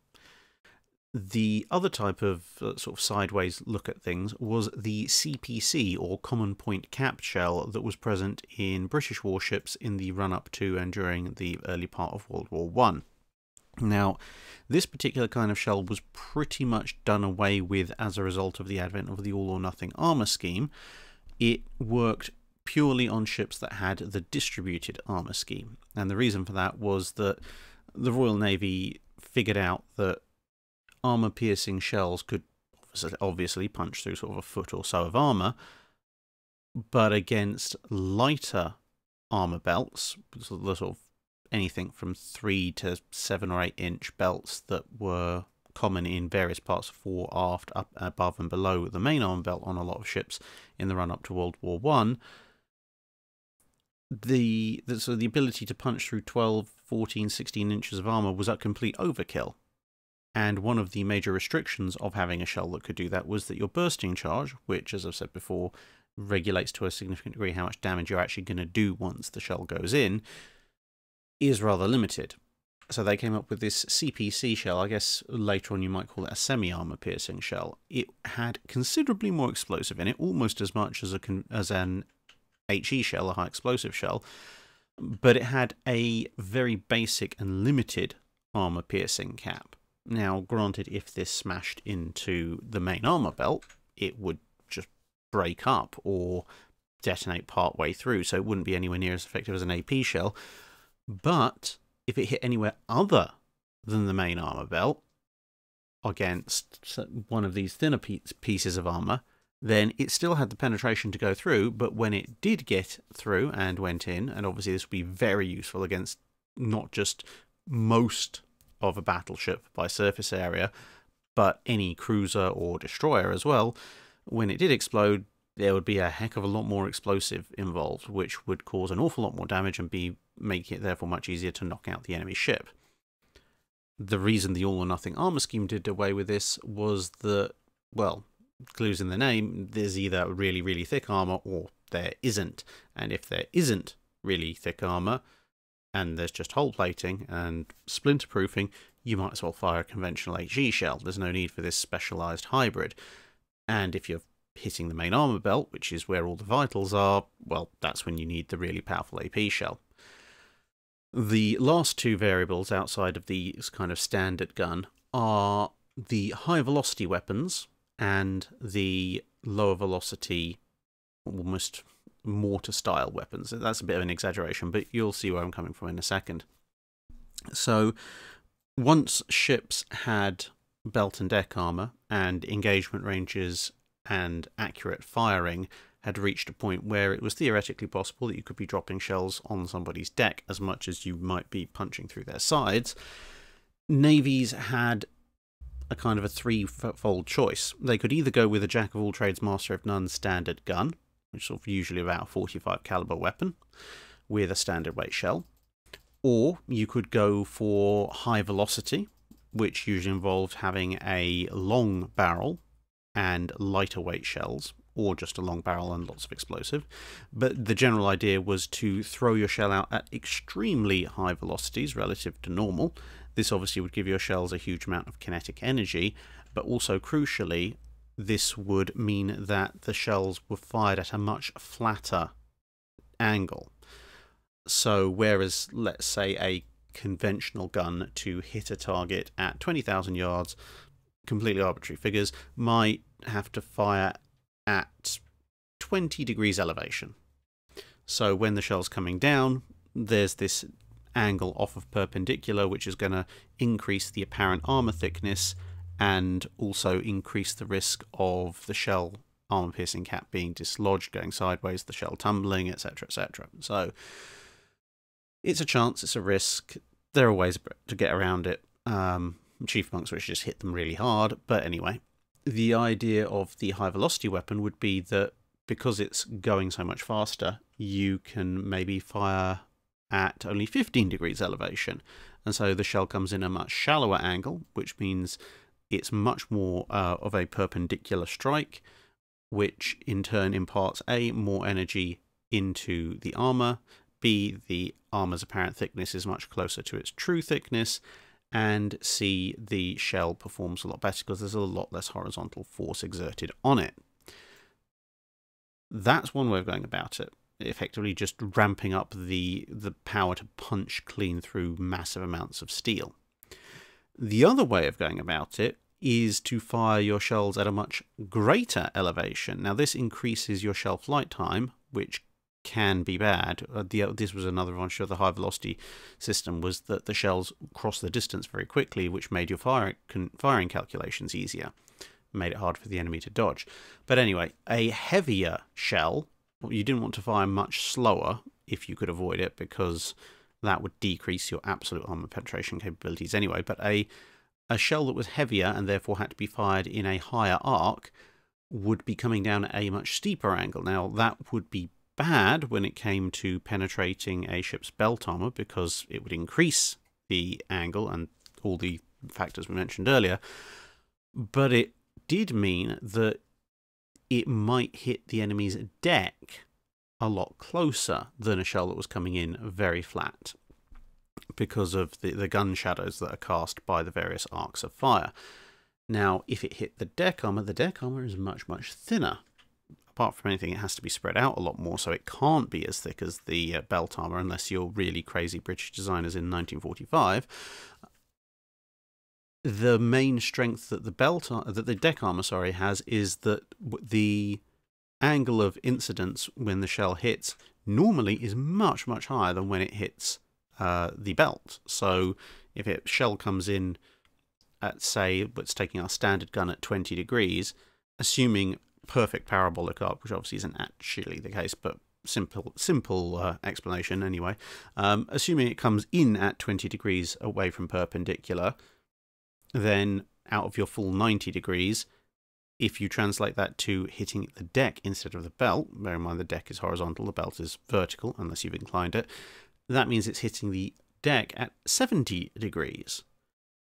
The other type of uh, sort of sideways look at things was the CPC, or Common Point Cap shell, that was present in British warships in the run up to and during the early part of World War One. Now, this particular kind of shell was pretty much done away with as a result of the advent of the all or nothing armour scheme. It worked purely on ships that had the distributed armour scheme. And the reason for that was that the Royal Navy figured out that armor piercing shells could obviously punch through sort of a foot or so of armor, but against lighter armor belts, the sort of anything from three to seven or eight inch belts that were common in various parts of fore, aft, up, above, and below the main arm belt on a lot of ships in the run up to World War One. The, the so the ability to punch through 12, 14, 16 inches of armor was a complete overkill and one of the major restrictions of having a shell that could do that was that your bursting charge, which, as I've said before, regulates to a significant degree how much damage you're actually going to do once the shell goes in, is rather limited. So they came up with this CPC shell. I guess later on you might call it a semi-armor piercing shell. It had considerably more explosive in it, almost as much as a as an HE shell, a high explosive shell, but it had a very basic and limited armor piercing cap. Now, granted, if this smashed into the main armor belt, it would just break up or detonate part way through, so it wouldn't be anywhere near as effective as an AP shell. But if it hit anywhere other than the main armor belt against one of these thinner pieces of armor, then it still had the penetration to go through. But when it did get through and went in, and obviously this would be very useful against not just most of a battleship by surface area, but any cruiser or destroyer as well, when it did explode, there would be a heck of a lot more explosive involved, which would cause an awful lot more damage and be make it therefore much easier to knock out the enemy ship. The reason the all or nothing armor scheme did away with this was that, well, clues in the name, there's either really, really thick armor or there isn't. And if there isn't really thick armor, and there's just hull plating and splinter proofing, you might as well fire a conventional HE shell. There's no need for this specialized hybrid. And if you're hitting the main armor belt, which is where all the vitals are, well, that's when you need the really powerful AP shell. The last two variables outside of the kind of standard gun are the high velocity weapons and the lower velocity, almost mortar style weapons. That's a bit of an exaggeration, but you'll see where I'm coming from in a second. So, once ships had belt and deck armor and engagement ranges and accurate firing had reached a point where it was theoretically possible that you could be dropping shells on somebody's deck as much as you might be punching through their sides, navies had a kind of a threefold choice. They could either go with a jack of all trades, master of none standard gun, which is usually about a 45 caliber weapon with a standard weight shell. Or you could go for high velocity, which usually involved having a long barrel and lighter weight shells. or just a long barrel and lots of explosive. But the general idea was to throw your shell out at extremely high velocities relative to normal. This obviously would give your shells a huge amount of kinetic energy, but also crucially, this would mean that the shells were fired at a much flatter angle. So, whereas, let's say, a conventional gun to hit a target at 20,000 yards, completely arbitrary figures, might have to fire at 20 degrees elevation. So when the shell's coming down, there's this angle off of perpendicular, which is going to increase the apparent armor thickness and also increase the risk of the shell armor piercing cap being dislodged, going sideways, the shell tumbling, etc., etc. So it's a chance, it's a risk. There are ways to get around it. Um, Chief Monks, which just hit them really hard, but anyway, the idea of the high velocity weapon would be that because it's going so much faster, you can maybe fire at only 15 degrees elevation. And so the shell comes in a much shallower angle, which means it's much more uh, of a perpendicular strike, which in turn imparts A, more energy into the armor, B, the armor's apparent thickness is much closer to its true thickness, and see the shell performs a lot better because there's a lot less horizontal force exerted on it. That's one way of going about it. Effectively, just ramping up the the power to punch clean through massive amounts of steel. The other way of going about it is to fire your shells at a much greater elevation. Now, this increases your shell flight time, which can be bad. Uh, the, this was another advantage of the high velocity system was that the shells cross the distance very quickly, which made your fire, firing calculations easier, made it hard for the enemy to dodge. But anyway, a heavier shell, you didn't want to fire much slower if you could avoid it, because that would decrease your absolute armor penetration capabilities anyway. But a a shell that was heavier and therefore had to be fired in a higher arc would be coming down at a much steeper angle. Now that would be bad when it came to penetrating a ship's belt armor because it would increase the angle and all the factors we mentioned earlier. But it did mean that it might hit the enemy's deck a lot closer than a shell that was coming in very flat because of the, the gun shadows that are cast by the various arcs of fire. Now, if it hit the deck armor, the deck armor is much, much thinner apart from anything, it has to be spread out a lot more, so it can't be as thick as the uh, belt armor unless you're really crazy British designers in 1945. The main strength that the belt that the deck armor sorry has is that the angle of incidence when the shell hits normally is much much higher than when it hits uh, the belt. So if a shell comes in at say, it's taking our standard gun at 20 degrees, assuming perfect parabolic arc, which obviously isn't actually the case, but simple simple uh, explanation anyway. Um, assuming it comes in at 20 degrees away from perpendicular, then out of your full 90 degrees, if you translate that to hitting the deck instead of the belt, bear in mind the deck is horizontal, the belt is vertical unless you've inclined it, that means it's hitting the deck at 70 degrees.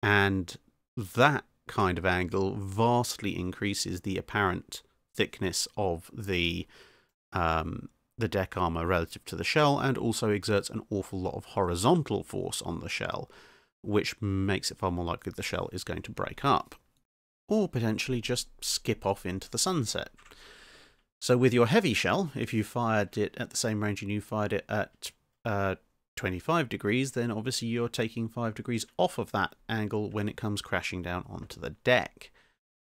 And that kind of angle vastly increases the apparent thickness of the um, the deck armor relative to the shell, and also exerts an awful lot of horizontal force on the shell, which makes it far more likely the shell is going to break up, or potentially just skip off into the sunset. So with your heavy shell, if you fired it at the same range and you fired it at uh, 25 degrees, then obviously you're taking 5 degrees off of that angle when it comes crashing down onto the deck.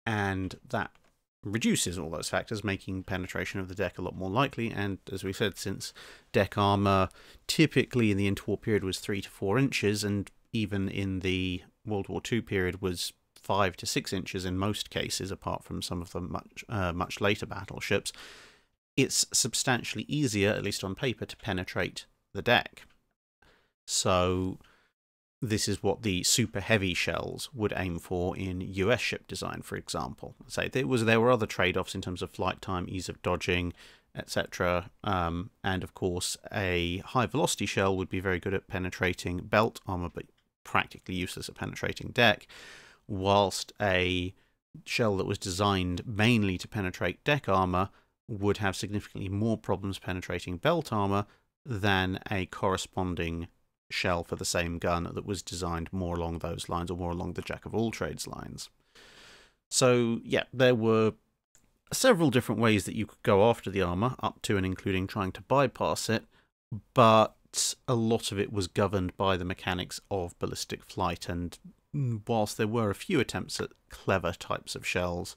And that reduces all those factors, making penetration of the deck a lot more likely. And as we said, since deck armor typically in the interwar period was three to four inches, and even in the World War II period was five to six inches in most cases, apart from some of the much uh, much later battleships, it's substantially easier, at least on paper, to penetrate the deck. So this is what the super heavy shells would aim for in US ship design, for example. Say there was there were other trade-offs in terms of flight time, ease of dodging, etc. Um, and of course, a high velocity shell would be very good at penetrating belt armor, but practically useless at penetrating deck, whilst a shell that was designed mainly to penetrate deck armor would have significantly more problems penetrating belt armor than a corresponding shell for the same gun that was designed more along those lines or more along the jack of all trades lines. So, yeah, there were several different ways that you could go after the armor, up to and including trying to bypass it, but a lot of it was governed by the mechanics of ballistic flight. And whilst there were a few attempts at clever types of shells,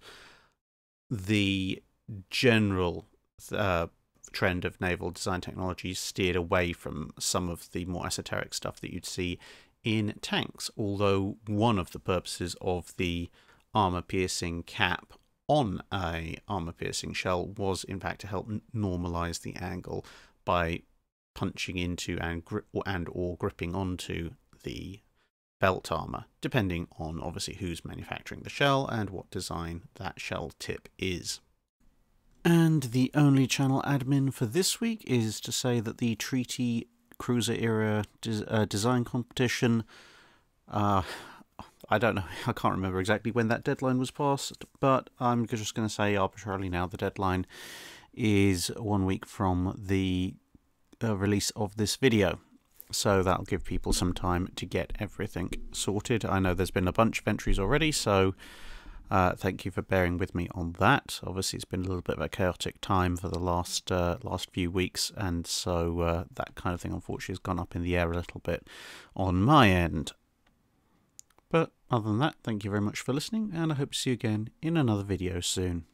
the general uh, trend of naval design technologies steered away from some of the more esoteric stuff that you'd see in tanks. Although one of the purposes of the armor piercing cap on a armor piercing shell was in fact to help normalize the angle by punching into and and or gripping onto the belt armor depending on obviously who's manufacturing the shell and what design that shell tip is and the only channel admin for this week is to say that the treaty cruiser era des uh, design competition uh, I don't know, I can't remember exactly when that deadline was passed, but I'm just going to say arbitrarily now the deadline is one week from the uh, release of this video. So that'll give people some time to get everything sorted. I know there's been a bunch of entries already, so uh, thank you for bearing with me on that. Obviously, it's been a little bit of a chaotic time for the last uh, last few weeks, and so uh, that kind of thing, unfortunately, has gone up in the air a little bit on my end. But other than that, thank you very much for listening, and I hope to see you again in another video soon.